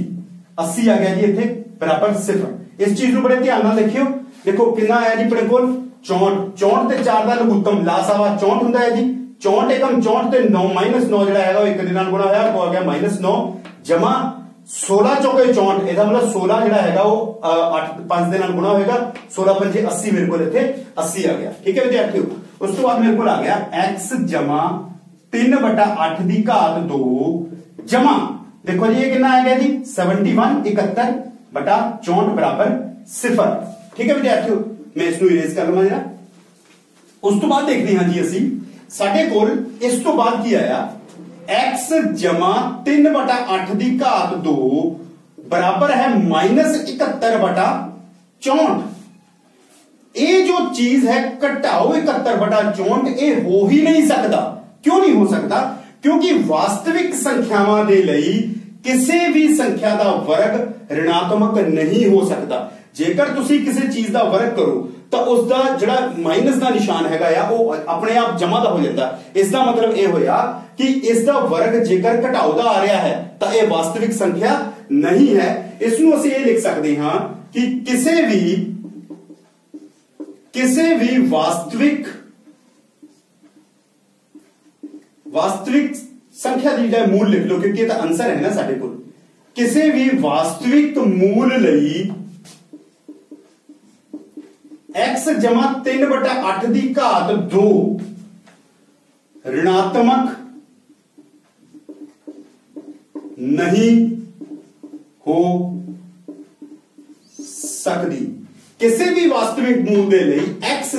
80 ਆ ਗਿਆ ਜੀ ਇੱਥੇ, ਬਰਾਬਰ ਸਿਫਰ। ਇਸ ਚੀਜ਼ ਨੂੰ ਬੜੇ ਧਿਆਨ ਨਾਲ ਦੇਖਿਓ। ਦੇਖੋ, ਕਿੰਨਾ ਆਇਆ ਜੀ ਆਪਣੇ ਕੋਲ? 64 64 ਤੇ 4 ਦਾ ਲਘੁੱਤਮ ਲਾਸਾਵਾ 64 ਹੁੰਦਾ ਹੈ ਜੀ। 64 ਏਕਮ 64 ਤੇ 9 9 ਜਿਹੜਾ ਹੈਗਾ, ਉਹ ਇੱਕ ਦੇ ਨਾਲ ਗੁਣਾ ਹੋਇਆ ਉਹ ਆ ਗਿਆ -9 ਜਮਾ 16 ਚੌਕੇ 64 ਇਹਦਾ ਮਤਲਬ 16 ਜਿਹੜਾ ਹੈਗਾ, ਉਹ 8 5 ਦੇ ਨਾਲ ਗੁਣਾ ਹੋਏਗਾ। 16 ਪੰਜੇ 80 ਮੇਰੇ ਕੋਲ ਇੱਥੇ 80 ਆ ਗਿਆ। ਠੀਕ ਹੈ, ਵਿਦਿਆਰਥੀਓ? ਉਸ ਤੋਂ ਬਾਅਦ ਮੇਰੇ ਕੋਲ ਆ ਗਿਆ, x ਜਮਾ 3 8 ਦੀ ਘਾਤ 2 ਜਮਾ। ਦੇਖੋ ਜੀ, ਇਹ ਕਿੰਨਾ ਆ ਗਿਆ ਜੀ? 71 71 ਬਟਾ 64 ਬਰਾਬਰ 0 ਠੀਕ ਹੈ ਵਿਦਿਆਰਥੀਓ, ਮੈਂ ਇਸ ਨੂੰ ਇਰੇਜ਼ ਕਰ ਲਵਾਂ ਜਰਾ। ਉਸ ਤੋਂ ਬਾਅਦ ਦੇਖਦੇ ਹਾਂ ਜੀ ਅਸੀਂ। ਸਾਡੇ ਕੋਲ ਇਸ ਤੋਂ ਬਾਅਦ ਕੀ ਆਇਆ? X 3 ਬਟਾ 8 ਦੀ ਘਾਤ 2 ਬਰਾਬਰ ਹੈ -71 ਬਟਾ 64 ਇਹ ਜੋ ਚੀਜ਼ ਹੈ, ਘਟਾਓ 71 ਬਟਾ 64 ਇਹ ਹੋ ਹੀ ਨਹੀਂ ਸਕਦਾ। ਕਿਉਂ ਨਹੀਂ ਹੋ ਸਕਦਾ? ਕਿਉਂਕਿ ਵਾਸਤਵਿਕ ਸੰਖਿਆਵਾਂ ਦੇ ਲਈ ਕਿਸੇ ਵੀ ਸੰਖਿਆ ਦਾ ਵਰਗ ಋਣਾਤਮਕ ਨਹੀਂ ਹੋ ਸਕਦਾ। ਜੇਕਰ ਤੁਸੀਂ ਕਿਸੇ ਚੀਜ਼ ਦਾ ਵਰਗ ਕਰੋ, ਤਾਂ ਉਸ ਦਾ ਜਿਹੜਾ ਮਾਈਨਸ ਦਾ ਨਿਸ਼ਾਨ ਹੈਗਾ ਆ, ਉਹ ਆਪਣੇ ਆਪ ਜਮਾ ਦਾ ਹੋ ਜਾਂਦਾ। ਇਸ ਦਾ ਮਤਲਬ ਇਹ ਹੋਇਆ ਕਿ ਇਸ ਦਾ ਵਰਗ ਜੇਕਰ ਘਟਾਉਦਾ ਆ ਰਿਹਾ ਹੈ, ਤਾਂ ਇਹ ਵਾਸਤਵਿਕ ਸੰਖਿਆ ਨਹੀਂ ਹੈ। ਇਸ ਨੂੰ ਅਸੀਂ ਇਹ ਲਿਖ ਸਕਦੇ ਹਾਂ ਕਿ ਕਿਸੇ ਵੀ ਕਿਸੇ ਵੀ ਵਾਸਤਵਿਕ ਵਾਸਤਵਿਕ ਸੰਖਿਆ ਦੀ ਜਿਹੜਾ ਮੂਲ ਲਿਖ ਲਓ ਕਿਉਂਕਿ ਇਹ ਤਾਂ ਆਨਸਰ ਹੈ ਨਾ ਸਾਡੇ ਕੋਲ ਕਿਸੇ ਵੀ ਵਾਸਤਵਿਕ ਮੂਲ ਲਈ x 3/8 ਦੀ ਘਾਤ 2 ಋಣਾਤਮਕ ਨਹੀਂ ਹੋ ਸਕਦੀ ਕਿਸੇ ਵੀ ਵਾਸਤਵਿਕ ਮੂਲ ਦੇ ਲਈ x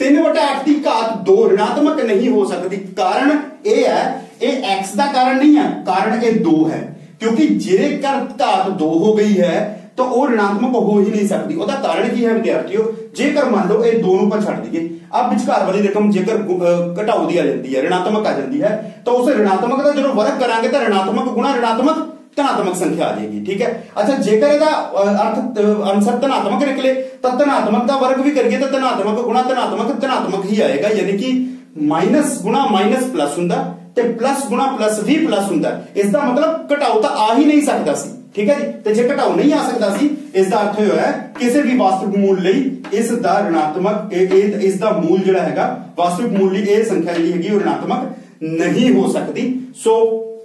3 ਵਟਾ f ਦੀ ਘਾਤ 2 ಋಣਾತ್ਮਕ ਨਹੀਂ ਹੋ ਸਕਦੀ। ਕਾਰਨ ਇਹ ਹੈ, ਇਹ x ਦਾ ਕਾਰਨ ਨਹੀਂ ਹੈ, ਕਾਰਨ ਇਹ 2 ਹੈ। ਕਿਉਂਕਿ ਜੇ ਕਰ ਘਾਤ 2 ਹੋ ਗਈ ਹੈ, ਤਾਂ ਉਹ ಋಣਾਤਮਕ ਹੋ ਹੀ ਨਹੀਂ ਸਕਦੀ। ਉਹਦਾ ਕਾਰਨ ਕੀ ਹੈ ਵਿਦਿਆਰਥੀਓ? ਜੇਕਰ ਮੰਨ ਲਓ ਇਹ 2 ਨੂੰ ਆਪਾਂ ਛੱਡ ਦਈਏ ਆ ਵਿਚਕਾਰ ਵਾਲੀ ਰਕਮ ਜੇਕਰ ਘਟਾਉ ਦੀ ਆ ਜਾਂਦੀ ਹੈ ಋಣਾਤਮਕ ਆ ਜਾਂਦੀ ਹੈ, ਤਾਂ ਉਸ ಋಣਾਤਮਕ ਦਾ ਜਦੋਂ ਵਰਗ ਕਰਾਂਗੇ ਤਾਂ ಋಣਾਤਮਕ ਗੁਣਾ ಋಣਾਤਮਕ ਧਨਾਤਮਕ ਸੰਖਿਆ ਆ ਜਾਏਗੀ, ਠੀਕ ਹੈ? ਅੱਛਾ, ਜੇਕਰ ਇਹਦਾ ਅਰਥ ਆਨਸਰ ਧਨਾਤਮਕ ਨਿਕਲੇ ਤਾਂ ਧਨਾਤਮਕ ਦਾ ਵਰਗ ਵੀ ਕਰੀਏ ਤਾਂ ਧਨਾਤਮਕ ਗੁਣਾ ਧਨਾਤਮਕ ਧਨਾਤਮਕ ਹੀ ਆਏਗਾ, ਯਾਨੀ ਕਿ ਮਾਈਨਸ ਗੁਣਾ ਮਾਈਨਸ ਪਲੱਸ ਹੁੰਦਾ ਤੇ ਪਲੱਸ ਗੁਣਾ ਪਲੱਸ ਵੀ ਪਲੱਸ ਹੁੰਦਾ। ਇਸ ਦਾ ਮਤਲਬ ਘਟਾਓ ਤਾਂ ਆ ਹੀ ਨਹੀਂ ਸਕਦਾ ਸੀ, ਠੀਕ ਹੈ ਜੀ? ਤੇ ਜੇ ਘਟਾਓ ਨਹੀਂ ਆ ਸਕਦਾ ਸੀ ਇਸ ਦਾ ਅਰਥ ਇਹ ਹੋਇਆ ਕਿਸੇ ਵੀ ਵਾਸਤਵਿਕ ਮੂਲ ਲਈ ਇਸ ਦਾ ಋಣਾਤਮਕ, ਇਹ ਇਸ ਦਾ ਮੂਲ ਜਿਹੜਾ ਹੈਗਾ, ਵਾਸਤਵਿਕ ਮੂਲ ਲਈ ਇਹ ਸੰਖਿਆ ਜਿਹੜੀ ਹੈਗੀ ਉਹ ಋಣਾਤਮਕ ਨਹੀਂ ਹੋ ਸਕਦੀ। ਸੋ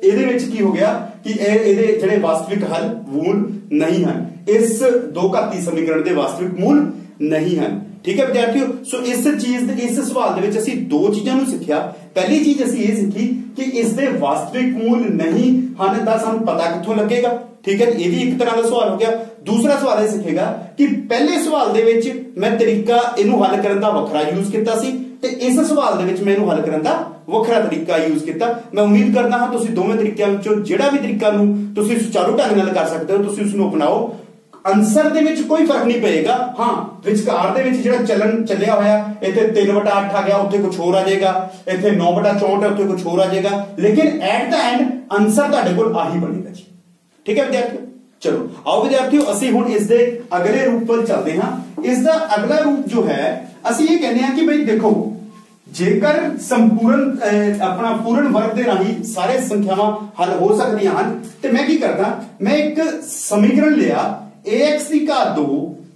ਇਹਦੇ ਵਿੱਚ ਕੀ ਹੋ ਗਿਆ ਕਿ ਇਹ, ਇਹਦੇ ਜਿਹੜੇ ਵਾਸਤਵਿਕ ਹੱਲ, ਮੂਲ ਨਹੀਂ ਹਨ। ਇਸ ਦੋ ਘਾਤੀ ਸਮੀਕਰਨ ਦੇ ਵਾਸਤਵਿਕ ਮੂਲ ਨਹੀਂ ਹਨ। ਠੀਕ ਹੈ, ਵਿਦਿਆਰਥੀਓ? ਸੋ ਇਸ ਚੀਜ਼ ਦੇ ਇਸ ਸਵਾਲ ਦੇ ਵਿੱਚ ਅਸੀਂ ਦੋ ਚੀਜ਼ਾਂ ਨੂੰ ਸਿੱਖਿਆ। ਪਹਿਲੀ ਚੀਜ਼ ਅਸੀਂ ਇਹ ਸਿੱਖੀ ਕਿ ਇਸ ਦੇ ਵਾਸਤਵਿਕ ਮੂਲ ਨਹੀਂ ਹਨ ਤਾਂ ਸਾਨੂੰ ਪਤਾ ਕਿੱਥੋਂ ਲੱਗੇਗਾ। ਠੀਕ ਹੈ, ਇਹ ਵੀ ਇੱਕ ਤਰ੍ਹਾਂ ਦਾ ਸਵਾਲ ਹੋ ਗਿਆ। ਦੂਸਰਾ ਸਵਾਲ ਇਹ ਸਿੱਖੇਗਾ ਕਿ ਪਹਿਲੇ ਸਵਾਲ ਦੇ ਵਿੱਚ ਮੈਂ ਤਰੀਕਾ ਇਹਨੂੰ ਹੱਲ ਕਰਨ ਦਾ ਵੱਖਰਾ ਯੂਜ਼ ਕੀਤਾ ਸੀ ਤੇ ਇਸ ਸਵਾਲ ਦੇ ਵਿੱਚ ਮੈਂ ਇਹਨੂੰ ਹੱਲ ਕਰਨ ਦਾ ਵੱਖਰਾ ਤਰੀਕਾ ਯੂਜ਼ ਕੀਤਾ। ਮੈਂ ਉਮੀਦ ਕਰਦਾ ਹਾਂ ਤੁਸੀਂ ਦੋਵੇਂ ਤਰੀਕਿਆਂ ਵਿੱਚੋਂ ਜਿਹੜਾ ਵੀ ਤਰੀਕਾ ਨੂੰ ਤੁਸੀਂ ਸੁਚਾਰੂ ਢੰਗ ਨਾਲ ਕਰ ਸਕਦੇ ਹੋ, ਤੁਸੀਂ ਉਸ ਨੂੰ ਅਪਣਾਓ। ਆਨਸਰ ਦੇ ਵਿੱਚ ਕੋਈ ਫ਼ਰਕ ਨਹੀਂ ਪਏਗਾ। ਹਾਂ, ਵਿਚਕਾਰ ਦੇ ਵਿੱਚ ਜਿਹੜਾ ਚੱਲਣ ਚੱਲਿਆ ਹੋਇਆ, ਇੱਥੇ 3/8 ਆ ਗਿਆ, ਉੱਥੇ ਕੁਝ ਹੋਰ ਆ ਜਾਏਗਾ। ਇੱਥੇ 9/64 ਹੈ ਉੱਥੇ ਕੁਝ ਹੋਰ ਆ ਜਾਏਗਾ। ਲੇਕਿਨ ਐਟ ਦਾ ਐਂਡ ਆਨਸਰ ਤੁਹਾਡੇ ਕੋਲ ਆਹੀ ਬਣੇਗਾ ਜੀ। ਠੀਕ ਹੈ ਵਿਦਿਆਰਥੀਓ? ਚਲੋ, ਆਓ ਵਿਦਿਆਰਥੀਓ, ਅਸੀਂ ਹੁਣ ਇਸ ਦੇ ਅਗਲੇ ਰੂਪ ਵੱਲ ਚੱਲਦੇ ਹਾਂ। ਇਸ ਦਾ ਅਗਲਾ ਰੂਪ ਜੋ ਹੈ, ਅਸੀਂ ਇਹ ਕਹਿੰਦੇ ਹਾਂ ਕਿ ਭਈ ਦੇਖੋ, ਜੇਕਰ ਸੰਪੂਰਨ ਆਪਣਾ ਪੂਰਨ ਵਰਗ ਦੇ ਰਾਹੀਂ ਸਾਰੇ ਸੰਖਿਆਵਾਂ ਹੱਲ ਹੋ ਸਕਦੀਆਂ ਹਨ, ਤੇ ਮੈਂ ਕੀ ਕਰਦਾ, ਮੈਂ ਇੱਕ ਸਮੀਕਰਨ ਲਿਆ ax ਦੀ ਘਾਤ 2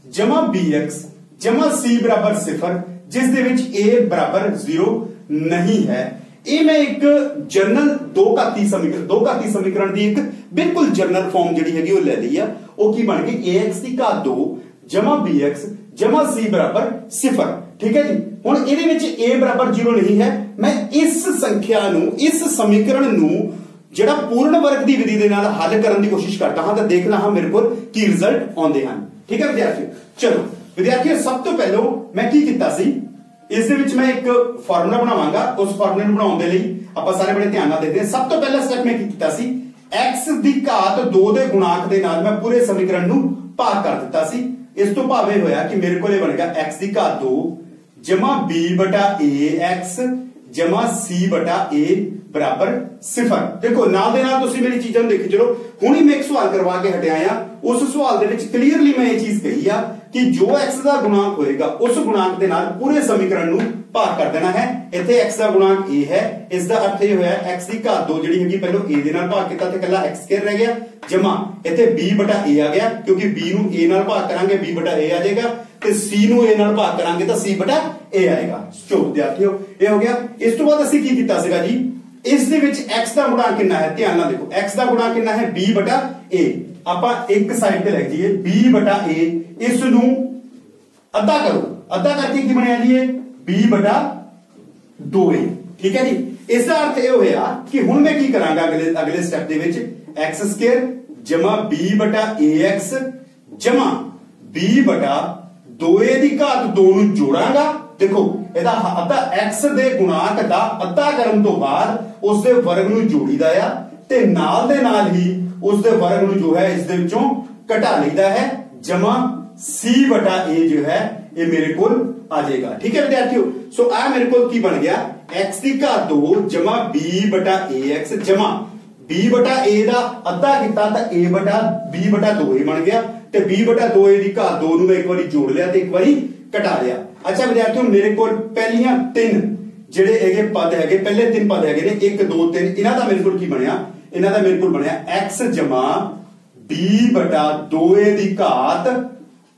ਜਮਾ bx, ਜਮਾ c ਬਰਾਬਰ 0 ਜਿਸ ਦੇ ਵਿੱਚ a ਬਰਾਬਰ 0 ਨਹੀਂ ਹੈ। ਇਹ ਮੈਂ ਇੱਕ ਜਨਰਲ ਦੋ ਘਾਤੀ ਸਮੀਕਰਨ, ਦੋ ਘਾਤੀ ਸਮੀਕਰਨ ਦੀ ਇੱਕ ਬਿਲਕੁਲ ਜਨਰਲ ਫਾਰਮ ਜਿਹੜੀ ਹੈਗੀ ਉਹ ਲੈ ਲਈ ਆ। ਉਹ ਕੀ ਬਣ ਗਈ? Ax ਦੀ ਘਾਤ 2 ਜਮਾ bx, ਜਮਾ c ਬਰਾਬਰ 0 ਠੀਕ ਹੈ ਜੀ? ਹੁਣ ਇਹਦੇ ਵਿੱਚ a ਬਰਾਬਰ 0 ਨਹੀਂ ਹੈ। ਮੈਂ ਇਸ ਸੰਖਿਆ ਨੂੰ, ਇਸ ਸਮੀਕਰਨ ਨੂੰ ਜਿਹੜਾ ਪੂਰਨ ਵਰਗ ਦੀ ਵਿਧੀ ਦੇ ਨਾਲ ਹੱਲ ਕਰਨ ਦੀ ਕੋਸ਼ਿਸ਼ ਕਰਦਾ ਹਾਂ ਤਾਂ ਦੇਖਦਾ ਹਾਂ ਮੇਰੇ ਕੋਲ ਕੀ ਰਿਜ਼ਲਟ ਆਉਂਦੇ ਹਨ। ਠੀਕ ਹੈ ਵਿਦਿਆਰਥੀਓ? ਚਲੋ, ਵਿਦਿਆਰਥੀਓ, ਸਭ ਤੋਂ ਪਹਿਲਾਂ ਮੈਂ ਕੀ ਕੀਤਾ ਸੀ? ਇਸ ਦੇ ਵਿੱਚ ਮੈਂ ਇੱਕ ਫਾਰਮੂਲਾ ਬਣਾਵਾਂਗਾ। ਉਸ ਫਾਰਮੂਲੇ ਨੂੰ ਬਣਾਉਣ ਦੇ ਲਈ ਆਪਾਂ ਸਾਰੇ ਬੜੇ ਧਿਆਨ ਨਾਲ ਦੇਖਦੇ ਹਾਂ। ਸਭ ਤੋਂ ਪਹਿਲਾ ਸਟੈਪ ਮੈਂ ਕੀ ਕੀਤਾ ਸੀ? X ਦੀ ਘਾਤ 2 ਦੇ ਗੁਣਾਂਕ ਦੇ ਨਾਲ ਮੈਂ ਪੂਰੇ ਸਮੀਕਰਨ ਨੂੰ ਭਾਗ ਕਰ ਦਿੱਤਾ ਸੀ। ਇਸ ਤੋਂ ਭਾਵੇਂ ਹੋਇਆ ਕਿ ਮੇਰੇ ਕੋਲ ਇਹ ਬਣੇਗਾ x ਦੀ ਘਾਤ 2 ਜਮਾ b ਬਟਾ ax ਜਮਾ c ਬਟਾ a ਬਰਾਬਰ ਸਿਫਰ। ਦੇਖੋ ਨਾਲ ਦੇ ਨਾਲ ਤੁਸੀਂ ਮੇਰੀ ਚੀਜ਼ਾਂ ਨੂੰ ਦੇਖੀ ਚਲੋ। ਹੁਣੀ ਮੈਂ ਇੱਕ ਸਵਾਲ ਕਰਵਾ ਕੇ ਹਟਿਆ ਆ। ਉਸ ਸਵਾਲ ਦੇ ਵਿੱਚ ਕਲੀਅਰਲੀ ਮੈਂ ਇਹ ਚੀਜ਼ ਕਹੀ ਆ ਕਿ ਜੋ x ਦਾ ਗੁਣਾਂਕ ਹੋਏਗਾ, ਉਸ ਗੁਣਾਂਕ ਦੇ ਨਾਲ ਪੂਰੇ ਸਮੀਕਰਨ ਨੂੰ ਭਾਗ ਕਰ ਦੇਣਾ ਹੈ। ਇੱਥੇ x ਦਾ ਗੁਣਾਂਕ a ਹੈ। ਇਸ ਦਾ ਅਰਥ ਇਹ ਹੋਇਆ, x ਦੀ ਘਾਤ 2 ਜਿਹੜੀ ਹੈਗੀ ਪਹਿਲਾਂ a ਦੇ ਨਾਲ ਭਾਗ ਕੀਤਾ ਤੇ ਇਕੱਲਾ x ਰਹਿ ਗਿਆ। ਜਮਾ। ਇੱਥੇ b ਬਟਾ a ਆ ਗਿਆ, ਕਿਉਂਕਿ b ਨੂੰ a ਨਾਲ ਭਾਗ ਕਰਾਂਗੇ, b ਬਟਾ a ਆ ਜਾਏਗਾ। ਤੇ c ਨੂੰ a ਨਾਲ ਭਾਗ ਕਰਾਂਗੇ ਤਾਂ c ਬਟਾ a ਆਏਗਾ। ਚਲੋ, ਵਿਦਿਆਰਥੀਓ, ਇਹ ਹੋ ਗਿਆ। ਇਸ ਤੋਂ ਬਾਅਦ ਅਸੀਂ ਕੀ ਕੀਤਾ ਸੀਗਾ ਜੀ? ਇਸ ਦੇ ਵਿੱਚ x ਦਾ ਗੁਣਾਂਕ ਕਿੰਨਾ ਹੈ? ਧਿਆਨ ਨਾਲ ਦੇਖੋ, x ਦਾ ਗੁਣਾਂਕ ਕਿੰਨਾ ਹੈ? b ਬਟਾ a ਆਪਾਂ ਇੱਕ ਸਾਈਡ ਤੇ ਲਿਖ ਜੀਏ b ਬਟਾ a ਇਸ ਨੂੰ ਅੱਧਾ ਕਰੋ। ਅੱਧਾ ਕਰਕੇ ਕੀ ਬਣਿਆ ਜੀ ਇਹ? b ਬਟਾ 2a ਠੀਕ ਹੈ ਜੀ? ਇਸ ਦਾ ਅਰਥ ਇਹ ਹੋਇਆ ਕਿ ਹੁਣ ਮੈਂ ਕੀ ਕਰਾਂਗਾ ਅਗਲੇ ਅਗਲੇ ਸਟੈਪ ਦੇ ਵਿੱਚ? x ਸਕੁਅਰ ਜਮਾ b ਬਟਾ ax ਜਮਾ b ਬਟਾ 2a ਦੀ ਘਾਤ 2 ਨੂੰ ਜੋੜਾਂਗਾ। ਦੇਖੋ, ਇਹਦਾ ਅੱਧਾ x ਦੇ ਗੁਣਾਂਕ ਦਾ ਅੱਧਾ ਕਰਨ ਤੋਂ ਬਾਅਦ ਉਸ ਦੇ ਵਰਗ ਨੂੰ ਜੋੜੀਦਾ ਆ ਤੇ ਨਾਲ ਦੇ ਨਾਲ ਹੀ ਉਸ ਦੇ ਵਰਗ ਨੂੰ ਜੋ ਹੈ ਇਸ ਦੇ ਵਿੱਚੋਂ ਘਟਾ ਲਈਦਾ ਹੈ। ਜਮਾ c ਬਟਾ a ਜੋ ਹੈ, ਇਹ ਮੇਰੇ ਕੋਲ ਆ ਜਾਏਗਾ। ਠੀਕ ਹੈ ਵਿਦਿਆਰਥੀਓ? ਸੋ ਆ ਮੇਰੇ ਕੋਲ ਕੀ ਬਣ ਗਿਆ? X ਦੀ ਘਾਤ 2 ਜਮਾ b ਬਟਾ ax ਜਮਾ। B ਬਟਾ a ਦਾ ਅੱਧਾ ਕੀਤਾ ਤਾਂ a ਬਟਾ b ਬਟਾ 2a ਬਣ ਗਿਆ ਤੇ b ਬਟਾ 2a ਦੀ ਘਾਤ 2 ਨੂੰ ਮੈਂ ਇੱਕ ਵਾਰੀ ਜੋੜ ਲਿਆ ਤੇ ਇੱਕ ਵਾਰੀ ਘਟਾ ਲਿਆ। ਅੱਛਾ ਵਿਦਿਆਰਥੀਓ ਮੇਰੇ ਕੋਲ ਪਹਿਲੀਆਂ ਤਿੰਨ ਜਿਹੜੇ ਹੈਗੇ ਪਦ ਹੈਗੇ ਪਹਿਲੇ ਤਿੰਨ ਪਦ ਹੈਗੇ ਨੇ 1 2 3 ਇਹਨਾਂ ਦਾ ਮੇਰੇ ਕੋਲ ਕੀ ਬਣਿਆ ਇਹਨਾਂ ਦਾ ਮੇਰੇ ਕੋਲ ਬਣਿਆ x ਜਮਾ b ਬਟਾ 2a ਦੀ ਘਾਤ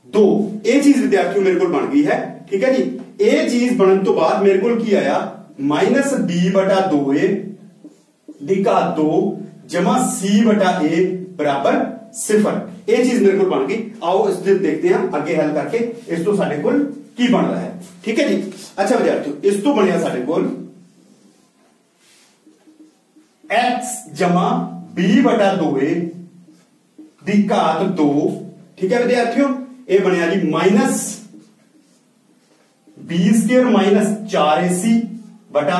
2 ਇਹ ਚੀਜ਼ ਵਿਦਿਆਰਥੀਓ ਮੇਰੇ ਕੋਲ ਬਣ ਗਈ ਹੈ ਠੀਕ ਹੈ ਜੀ ਇਹ ਚੀਜ਼ ਬਣਨ ਤੋਂ ਬਾਅਦ ਮੇਰੇ ਕੋਲ ਕੀ ਆਇਆ -b ਬਟਾ 2a ਦੀ ਘਾਤ 2 ਜਮਾ c ਬਟਾ a ਬਰਾਬਰ 0 ਇਹ ਚੀਜ਼ ਮੇਰੇ ਕੋਲ ਬਣ ਗਈ ਆਓ ਇਸ ਦੇ ਦੇਖਦੇ ਹਾਂ ਅੱਗੇ ਹੱਲ ਕਰਕੇ ਇਸ ਤੋਂ ਸਾਡੇ ਕੋਲ ਕੀ ਬਣਦਾ ਹੈ ਠੀਕ ਹੈ ਜੀ ਅੱਛਾ ਵਿਦਿਆਰਥੀਓ ਇਸ ਤੋਂ ਬਣਿਆ ਸਾਡੇ ਕੋਲ x ਜਮਾ b ਬਟਾ 2a ਦੀ ਘਾਤ 2 ਠੀਕ ਹੈ ਵਿਦਿਆਰਥੀਓ ਇਹ ਬਣਿਆ ਜੀ minus b square minus 4ac ਬਟਾ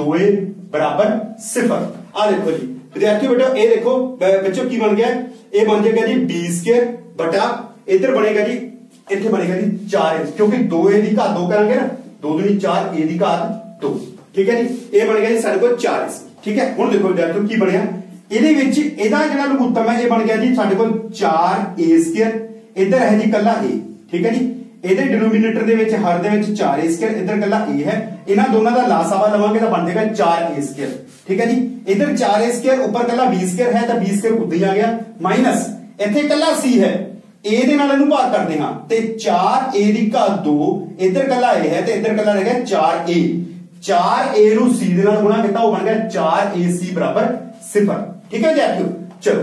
2a ਬਰਾਬਰ 0 ਆ ਦੇਖੋ ਜੀ ਵਿਦਿਆਰਥੀਓ ਬੇਟਾ ਇਹ ਦੇਖੋ ਬ- ਬੱਚੋ ਕੀ ਬਣ ਗਿਆ ਇਹ ਬਣ ਜਾਏਗਾ ਜੀ b ਸਕੁਅਰ ਬਟਾ ਇੱਧਰ ਬਣੇਗਾ ਜੀ ਇੱਥੇ ਬਣੇਗਾ ਜੀ 4a ਕਿਉਂਕਿ 2a ਦੀ ਘਾਤ 2 ਕਰਾਂਗੇ ਨਾ 2 ਦੁਨੀ 4 a ਦੀ ਘਾਤ 2 ਠੀਕ ਹੈ ਜੀ? ਇਹ ਬਣ ਗਿਆ ਜੀ ਸਾਡੇ ਕੋਲ 4ac ਠੀਕ ਹੈ? ਹੁਣ ਦੇਖੋ ਵਿਦਿਆਰਥੀਓ ਕੀ ਬਣਿਆ? ਇਹਦੇ ਵਿੱਚ ਇਹਦਾ ਜਿਹੜਾ ਲਘੁੱਤਮ ਹੈ, ਇਹ ਬਣ ਗਿਆ ਜੀ ਸਾਡੇ ਕੋਲ 4a ਇੱਧਰ ਹੈ ਜੀ ਕੱਲਾ a, ਠੀਕ ਹੈ ਜੀ? ਇਹਦੇ ਡਿਨੋਮੀਨੇਟਰ ਦੇ ਵਿੱਚ, ਹਰ ਦੇ ਵਿੱਚ 4a ਇੱਧਰ ਕੱਲਾ a ਹੈ। ਇਹਨਾਂ ਦੋਨਾਂ ਦਾ ਲਾਸਾਵਾ ਲਵਾਂਗੇ ਤਾਂ ਬਣ ਜਾਏਗਾ 4a ਸਕੁਅਰ ਠੀਕ ਹੈ ਜੀ? ਇੱਧਰ 4a ਸਕੁਅਰ ਉੱਪਰ ਕੱਲਾ b ਸਕੁਅਰ ਹੈ ਤਾਂ b ਸਕੁਅਰ ਉੱਧਰ ਹੀ ਆ ਗਿਆ ਮਾਈਨਸ ਇੱਥੇ ਕੱਲਾ c ਹੈ। A ਦੇ ਨਾਲ ਇਹਨੂੰ ਭਾਗ ਕਰਦੇ ਹਾਂ। ਤੇ 4a ਦੀ ਘਾਤ 2 ਇੱਧਰ ਕੱਲਾ a ਹੈ ਤੇ ਇੱਧਰ ਕੱਲਾ ਰਹਿ ਗਿਆ 4a 4a ਨੂੰ c ਦੇ ਨਾਲ ਗੁਣਾ ਕੀਤਾ, ਉਹ ਬਣ ਗਿਆ 4ac ਬਰਾਬਰ 0 ਠੀਕ ਹੈ ਵਿਦਿਆਰਥੀਓ ਚਲੋ,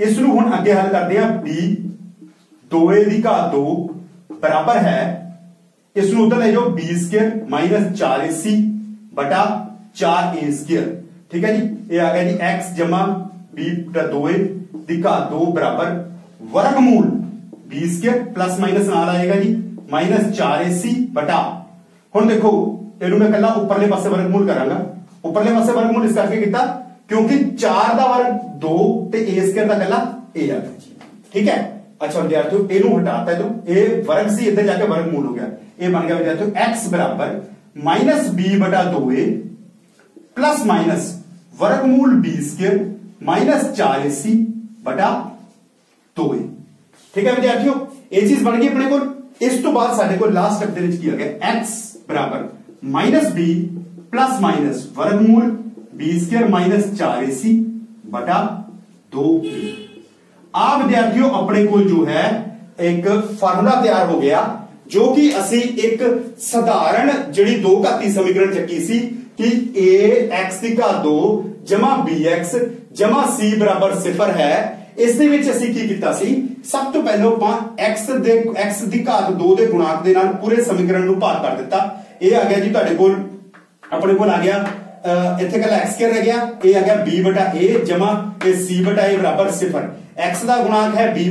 ਇਸ ਨੂੰ ਹੁਣ ਅੱਗੇ ਹੱਲ ਕਰਦੇ ਹਾਂ। B 2a ਦੀ ਘਾਤ 2 ਬਰਾਬਰ ਹੈ। ਇਸ ਨੂੰ ਉਧਰ ਲੈ ਜਾਓ, b 4ac ਬਟਾ 4a ਸਕੁਅਰ ਠੀਕ ਹੈ ਜੀ? ਇਹ ਆ ਗਿਆ ਜੀ x ਜਮਾ b ਬਟਾ 2a ਦੀ ਘਾਤ 2 ਬਰਾਬਰ ਵਰਗਮੂਲ। b ਸਕੁਅਰ ਪਲੱਸ ਮਾਈਨਸ ਨਾਲ ਆਏਗਾ ਜੀ 4ac ਬਟਾ ਹੁਣ ਦੇਖੋ ਇਹਨੂੰ ਮੈਂ ਕੱਲਾ ਉੱਪਰਲੇ ਪਾਸੇ ਵਰਗਮੂਲ ਕਰਾਂਗਾ ਉੱਪਰਲੇ ਪਾਸੇ ਵਰਗਮੂਲ ਇਸ ਕਰਕੇ ਕੀਤਾ ਕਿਉਂਕਿ 4 ਦਾ ਵਰਗ 2 ਤੇ a ਸਕੁਅਰ ਦਾ ਕੱਲਾ a ਆ ਗਿਆ ਜੀ ਠੀਕ ਹੈ ਅੱਛਾ ਵਿਦਿਆਰਥੀਓ ਇਹਨੂੰ ਹਟਾਤਾ ਇਧਰ ਇਹ ਵਰਗ ਸੀ ਇੱਧਰ ਜਾ ਕੇ ਵਰਗਮੂਲ ਹੋ ਗਿਆ ਇਹ ਬਣ ਗਿਆ ਵਿਦਿਆਰਥੀਓ x ਬਰਾਬਰ -b 2a प्लस माइनस वर्गमूल बी स्क्र माइनस चार एसी बटा ਦੋ ਏ ਠੀਕ ਹੈ ਵਿਦਿਆਰਥੀਓ ਇਹ ਚੀਜ਼ ਬਣ ਗਈ ਆਪਣੇ ਕੋਲ ਇਸ ਤੋਂ ਬਾਅਦ ਸਾਡੇ ਕੋਲ ਲਾਸਟ ਸਟੈਪ ਦੇ ਵਿੱਚ ਕੀ ਆ ਗਿਆ x ਬਰਾਬਰ -b ਪਲੱਸ ਮਾਈਨਸ ਵਰਗਮੂਲ b ਸਕੁਅਰ 4ac ਬਟਾ 2a ਆ ਵਿਦਿਆਰਥੀਓ ਆਪਣੇ ਕੋਲ ਜੋ ਹੈ ਇੱਕ ਫਾਰਮੂਲਾ ਤਿਆਰ ਹੋ ਗਿਆ ਜੋ ਕਿ ਅਸੀਂ ਇੱਕ ਸਧਾਰਨ ਜਿਹੜੀ ਦੋ ਘਾਤੀ ਸਮੀਕਰਨ ਚੱਕੀ ਸੀ ਕਿ a x ਦੀ ਘਾਤ 2 ਜਮਾ bx ਜਮਾ c ਬਰਾਬਰ 0 ਹੈ ਇਸ ਦੇ ਵਿੱਚ ਅਸੀਂ ਕੀ ਕੀਤਾ ਸੀ? ਸਭ ਤੋਂ ਪਹਿਲਾਂ ਆਪਾਂ x ਦੇ, x ਦੀ ਘਾਤ 2 ਦੇ ਗੁਣਾਕ ਦੇ ਨਾਲ ਪੂਰੇ ਸਮੀਕਰਨ ਨੂੰ ਭਾਗ ਕਰ ਦਿੱਤਾ। ਇਹ ਆ ਗਿਆ ਜੀ ਤੁਹਾਡੇ ਕੋਲ, ਆਪਣੇ ਕੋਲ ਆ ਗਿਆ ਇੱਥੇ ਕੱਲਾ x ਕੀ ਰਹਿ ਗਿਆ। ਇਹ ਆ ਗਿਆ b a ਜਮਾ ਇਹ c a ਬਰਾਬਰ 0 x ਦਾ ਗੁਣਾਕ ਹੈ b a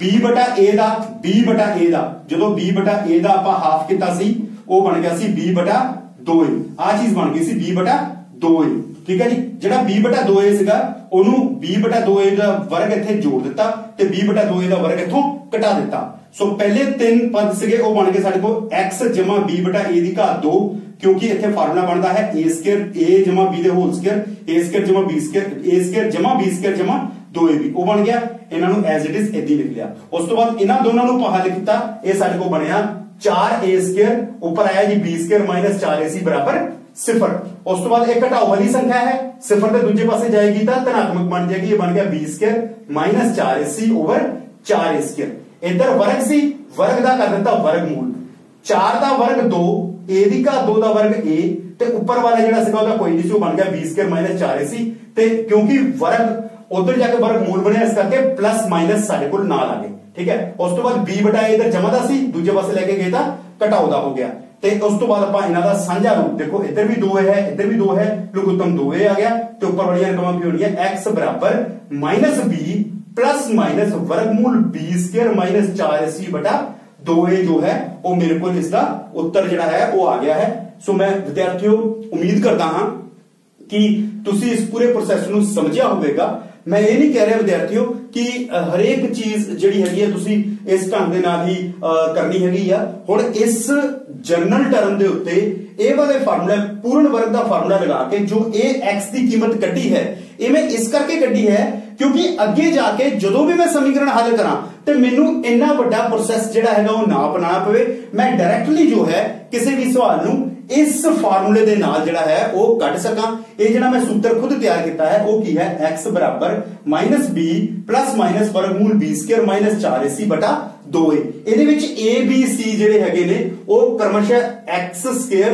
b a the, b a ਦਾ। ਜਦੋਂ b a ਦਾ ਆਪਾਂ ਹਾਫ ਕੀਤਾ ਸੀ, ਉਹ ਬਣ ਗਿਆ ਸੀ b 2a ਆ ਚੀਜ਼ ਬਣ ਗਈ ਸੀ b 2a ਠੀਕ ਹੈ ਜੀ? ਜਿਹੜਾ b 2a ਸੀਗਾ, ਉਹਨੂੰ b 2a ਦਾ ਵਰਗ ਇੱਥੇ ਜੋੜ ਦਿੱਤਾ ਤੇ b 2a ਦਾ ਵਰਗ ਇੱਥੋਂ ਘਟਾ ਦਿੱਤਾ। ਸੋ ਪਹਿਲੇ ਤਿੰਨ ਪਦ ਸੀਗੇ, ਉਹ ਬਣ ਗਏ ਸਾਡੇ ਕੋਲ x b a ਦੀ ਘਾਤ 2 ਕਿਉਂਕਿ ਇੱਥੇ ਫਾਰਮੂਲਾ ਬਣਦਾ ਹੈ a a b ਦੇ whole square a b square a b square 2ab ਉਹ ਬਣ ਗਿਆ, ਇਹਨਾਂ ਨੂੰ ਐਜ਼ ਇਟ ਇਜ਼ ਇਦਾਂ ਲਿਖ ਲਿਆ। ਉਸ ਤੋਂ ਬਾਅਦ ਇਹਨਾਂ ਦੋਨਾਂ ਨੂੰ ਆਪਾਂ ਹੱਲ ਕੀਤਾ, ਇਹ ਸਾਡੇ ਕੋਲ ਬਣਿਆ 4a ਸਕੁਅਰ ਉੱਪਰ ਆਇਆ ਜੀ b ਸਕੁਅਰ 4ac ਸਿਫਰ ਉਸ ਤੋਂ ਬਾਅਦ ਇਹ ਘਟਾਓ ਵਾਲੀ ਸੰਖਿਆ ਹੈ 0 ਦੇ ਦੂਜੇ ਪਾਸੇ ਜਾਏਗੀ ਤਾਂ ਧਨਾਤਮਕ ਬਣ ਜਾਏਗੀ ਇਹ ਬਣ ਗਿਆ b square 4ac over 4a square ਇੱਧਰ ਵਰਗ ਸੀ ਵਰਗ ਦਾ ਕਰ ਦਿੱਤਾ ਵਰਗਮੂਲ 4 ਦਾ ਵਰਗ 2 a ਦੀ ਘਾਤ 2 ਦਾ ਵਰਗ a ਤੇ ਉੱਪਰ ਵਾਲਾ ਜਿਹੜਾ ਸੀਗਾ ਉਹਦਾ ਕੋਈ ਨਹੀਂ ਸੀ ਉਹ ਬਣ ਗਿਆ b ਸਕੁਅਰ 4ac ਤੇ ਕਿਉਂਕਿ ਵਰਗ ਉਧਰ ਜਾ ਕੇ ਵਰਗ ਮੂਲ ਬਣਿਆ ਇਸ ਕਰਕੇ ਪਲੱਸ ਮਾਈਨਸ ਸਾਡੇ ਕੋਲ ਨਾਲ ਆ ਗਏ ਠੀਕ ਹੈ ਉਸ ਤੋਂ ਬਾਅਦ b ਬਟਾਏ a ਇਧਰ ਜਮਾ ਦਾ ਸੀ ਦੂਜੇ ਪਾਸੇ ਲੈ ਕੇ ਗਏ ਤਾਂ ਘਟਾਓ ਦਾ ਹੋ ਗਿਆ ਤੇ ਉਸ ਤੋਂ ਬਾਅਦ ਆਪਾਂ ਇਹਨਾਂ ਦਾ ਸਾਂਝਾ ਰੂਪ ਦੇਖੋ ਇੱਧਰ ਵੀ 2 ਹੈ ਇੱਧਰ ਵੀ 2 ਹੈ ਲਘੁੱਤਮ 2a ਆ ਗਿਆ ਤੇ ਉੱਪਰ ਵਾਲੀਆਂ ਰਕਮਾਂ ਕੀ ਹੋਣੀਆਂ x ਬਰਾਬਰ -b ਪਲੱਸ ਮਾਈਨਸ ਵਰਗਮੂਲ b ਸਕੁਅਰ 4ac ਬਟਾ 2a ਜੋ ਹੈ ਉਹ ਮੇਰੇ ਕੋਲ ਇਸ ਦਾ ਉੱਤਰ ਜਿਹੜਾ ਹੈ ਉਹ ਆ ਗਿਆ ਹੈ ਸੋ ਮੈਂ ਵਿਦਿਆਰਥੀਓ ਉਮੀਦ ਕਰਦਾ ਹਾਂ ਕਿ ਤੁਸੀਂ ਇਸ ਪੂਰੇ ਪ੍ਰੋਸੈਸ ਨੂੰ ਸਮਝਿਆ ਹੋਵੇਗਾ ਮੈਂ ਇਹ ਨਹੀਂ ਕਹਿ ਰਿਹਾ ਵਿਦਿਆਰਥੀਓ ਕਿ ਹਰੇਕ ਚੀਜ਼ ਜਿਹੜੀ ਹੈਗੀ ਹੈ ਤੁਸੀਂ ਇਸ ਢੰਗ ਦੇ ਨਾਲ ਹੀ ਕਰਨੀ ਹੈਗੀ ਆ। ਹੁਣ ਇਸ ਜਨਰਲ ਟਰਮ ਦੇ ਉੱਤੇ ਇਹ ਵਾਲੇ ਫਾਰਮੂਲਾ, ਪੂਰਨ ਵਰਗ ਦਾ ਫਾਰਮੂਲਾ ਲਗਾ ਕੇ ਜੋ ਇਹ x ਦੀ ਕੀਮਤ ਕੱਢੀ ਹੈ ਇਹ ਮੈਂ ਇਸ ਕਰਕੇ ਕੱਢੀ ਹੈ ਕਿਉਂਕਿ ਅੱਗੇ ਜਾ ਕੇ ਜਦੋਂ ਵੀ ਮੈਂ ਸਮੀਕਰਨ ਹੱਲ ਕਰਾਂ, ਤੇ ਮੈਨੂੰ ਇੰਨਾ ਵੱਡਾ ਪ੍ਰੋਸੈਸ ਜਿਹੜਾ ਹੈਗਾ ਉਹ ਨਾ ਅਪਣਾਉਣਾ ਪਵੇ। ਮੈਂ ਡਾਇਰੈਕਟਲੀ ਜੋ ਹੈ ਕਿਸੇ ਵੀ ਸਵਾਲ ਨੂੰ ਇਸ ਫਾਰਮੂਲੇ ਦੇ ਨਾਲ ਜਿਹੜਾ ਹੈ ਉਹ ਕੱਢ ਸਕਾਂ। ਇਹ ਜਿਹੜਾ ਮੈਂ ਸੂਤਰ ਖੁਦ ਤਿਆਰ ਕੀਤਾ ਹੈ, ਉਹ ਕੀ ਹੈ? x b ਵਰਗਮੂਲ b ਸਕੁਅਰ 4ac 2a ਇਹਦੇ ਵਿੱਚ a, b, c ਜਿਹੜੇ ਹੈਗੇ ਨੇ, ਉਹ ਕਰਮਸ਼ः x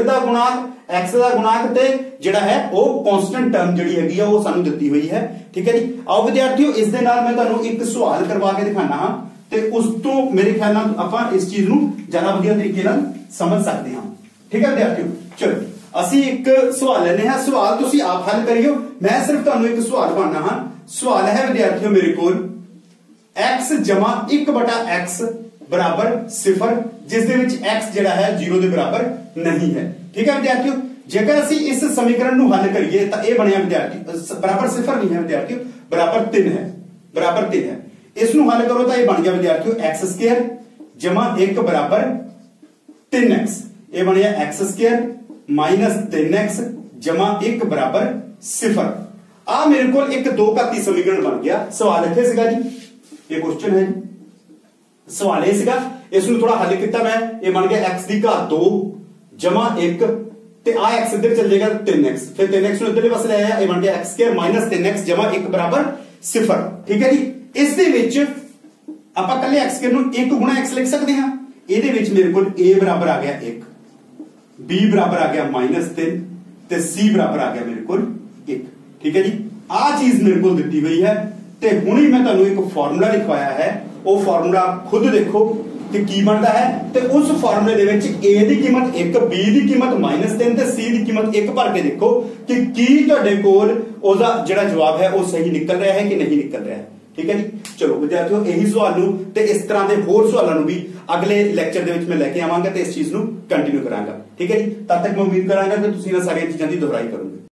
ਦਾ ਗੁਣਾਕ, x ਦਾ ਗੁਣਾਕ ਤੇ ਜਿਹੜਾ ਹੈ ਉਹ ਕਨਸਟੈਂਟ ਟਰਮ ਜਿਹੜੀ ਹੈਗੀ ਆ, ਉਹ ਸਾਨੂੰ ਦਿੱਤੀ ਹੋਈ ਹੈ। ਠੀਕ ਹੈ ਜੀ? ਆਓ ਵਿਦਿਆਰਥੀਓ, ਇਸ ਦੇ ਨਾਲ ਮੈਂ ਤੁਹਾਨੂੰ ਇੱਕ ਸਵਾਲ ਕਰਵਾ ਕੇ ਦਿਖਾਣਾ ਹਾਂ ਤੇ ਉਸ ਤੋਂ ਮੇਰੇ ਖਿਆਲ ਨਾਲ ਆਪਾਂ ਇਸ ਚੀਜ਼ ਨੂੰ ਜ਼ਿਆਦਾ ਵਧੀਆ ਤਰੀਕੇ ਨਾਲ ਸਮਝ ਸਕਦੇ ਹਾਂ। ਠੀਕ ਹੈ ਵਿਦਿਆਰਥੀਓ, ਚਲੋ ਅਸੀਂ ਇੱਕ ਸਵਾਲ ਲੈਨੇ ਹਾਂ। ਸਵਾਲ ਤੁਸੀਂ ਆਪ ਹੱਲ ਕਰਿਓ। ਮੈਂ ਸਿਰਫ ਤੁਹਾਨੂੰ ਇੱਕ ਸਵਾਲ ਬਣਨਾ ਹਾਂ। ਸਵਾਲ ਹੈ ਵਿਦਿਆਰਥੀਓ ਮੇਰੇ ਕੋਲ, x 1/x 0 ਜਿਸ ਦੇ ਵਿੱਚ x ਜਿਹੜਾ ਹੈ 0 ਦੇ ਬਰਾਬਰ ਨਹੀਂ ਹੈ। ਠੀਕ ਹੈ ਵਿਦਿਆਰਥੀਓ? ਜੇਕਰ ਅਸੀਂ ਇਸ ਸਮੀਕਰਨ ਨੂੰ ਹੱਲ ਕਰੀਏ, ਤਾਂ ਇਹ ਬਣਿਆ ਵਿਦਿਆਰਥੀ ਬਰਾਬਰ 0 ਨਹੀਂ ਹੈ ਵਿਦਿਆਰਥੀਓ। ਬਰਾਬਰ 3 ਹੈ। ਬਰਾਬਰ 3 ਹੈ। ਇਸ ਨੂੰ ਹੱਲ ਕਰੋ ਤਾਂ ਇਹ ਬਣ ਗਿਆ ਵਿਦਿਆਰਥੀਓ x2 1 ਬਰਾਬਰ 3x ਇਹ ਬਣਿਆ x2 3x 1 ਬਰਾਬਰ 0 ਆ ਮੇਰੇ ਕੋਲ ਇੱਕ ਦੋ ਘਾਤੀ ਸਮੀਕਰਨ ਬਣ ਗਿਆ ਸਵਾਲ ਇੱਥੇ ਸੀਗਾ ਜੀ ਇਹ ਕੁਐਸਚਨ ਹੈ ਜੀ ਸਵਾਲ ਇਹ ਸੀਗਾ ਇਸ ਨੂੰ ਥੋੜਾ ਹੱਲ ਕੀਤਾ ਮੈਂ ਇਹ ਬਣ ਗਿਆ x ਦੀ ਘਾਤ 2 1 ਤੇ ਆ x ਇੱਧਰ ਚੱਲ ਜਾਏਗਾ 3x ਫਿਰ 3x ਨੂੰ ਇੱਧਰਲੇ ਪਾਸੇ ਲੈ ਆਇਆ ਇਹ ਬਣ ਗਿਆ x2 3x 1 ਬਰਾਬਰ 0 ਠੀਕ ਹੈ ਜੀ ਇਸ ਦੇ ਵਿੱਚ ਆਪਾਂ ਕੱਲੇ x ਨੂੰ 1 x ਲਿਖ ਸਕਦੇ ਹਾਂ ਇਹਦੇ ਵਿੱਚ ਮੇਰੇ ਕੋਲ a ਬਰਾਬਰ ਆ ਗਿਆ 1 b ਬਰਾਬਰ ਆ ਗਿਆ -3 ਤੇ c ਬਰਾਬਰ ਆ ਗਿਆ ਮੇਰੇ ਕੋਲ 1 ਠੀਕ ਹੈ ਜੀ? ਆ ਚੀਜ਼ ਮੇਰੇ ਕੋਲ ਦਿੱਤੀ ਹੋਈ ਹੈ ਤੇ ਹੁਣੇ ਮੈਂ ਤੁਹਾਨੂੰ ਇੱਕ ਫਾਰਮੂਲਾ ਲਿਖਵਾਇਆ ਹੈ। ਉਹ ਫਾਰਮੂਲਾ ਖੁਦ ਦੇਖੋ ਕਿ ਕੀ ਬਣਦਾ ਹੈ ਤੇ ਉਸ ਫਾਰਮੂਲੇ ਦੇ ਵਿੱਚ a ਦੀ ਕੀਮਤ 1 b ਦੀ ਕੀਮਤ -3 ਤੇ c ਦੀ ਕੀਮਤ 1 ਭਰ ਕੇ ਦੇਖੋ ਕਿ ਕੀ ਤੁਹਾਡੇ ਕੋਲ ਉਹਦਾ ਜਿਹੜਾ ਜਵਾਬ ਹੈ ਉਹ ਸਹੀ ਨਿਕਲ ਰਿਹਾ ਹੈ ਕਿ ਨਹੀਂ ਨਿਕਲ ਰਿਹਾ ਹੈ। ਠੀਕ ਹੈ ਜੀ? ਚਲੋ, ਵਿਦਿਆਰਥੀਓ, ਇਹੀ ਸਵਾਲ ਨੂੰ ਤੇ ਇਸ ਤਰ੍ਹਾਂ ਦੇ ਹੋਰ ਸਵਾਲਾਂ ਨੂੰ ਵੀ ਅਗਲੇ ਲੈਕਚਰ ਦੇ ਵਿੱਚ ਮੈਂ ਲੈ ਕੇ ਆਵਾਂਗਾ ਤੇ ਇਸ ਚੀਜ਼ ਨੂੰ ਕੰਟੀਨਿਊ ਕਰਾਂਗਾ। ਠੀਕ ਹੈ ਜੀ? ਤਦ ਤੱਕ ਮੈਂ ਉਮੀਦ ਕਰਾਂਗਾ ਕਿ ਤੁਸੀਂ ਇਹਨਾਂ ਸਾਰੀਆਂ ਚੀਜ਼ਾਂ ਦੀ ਦੁਹਰਾਈ ਕਰੋਗੇ।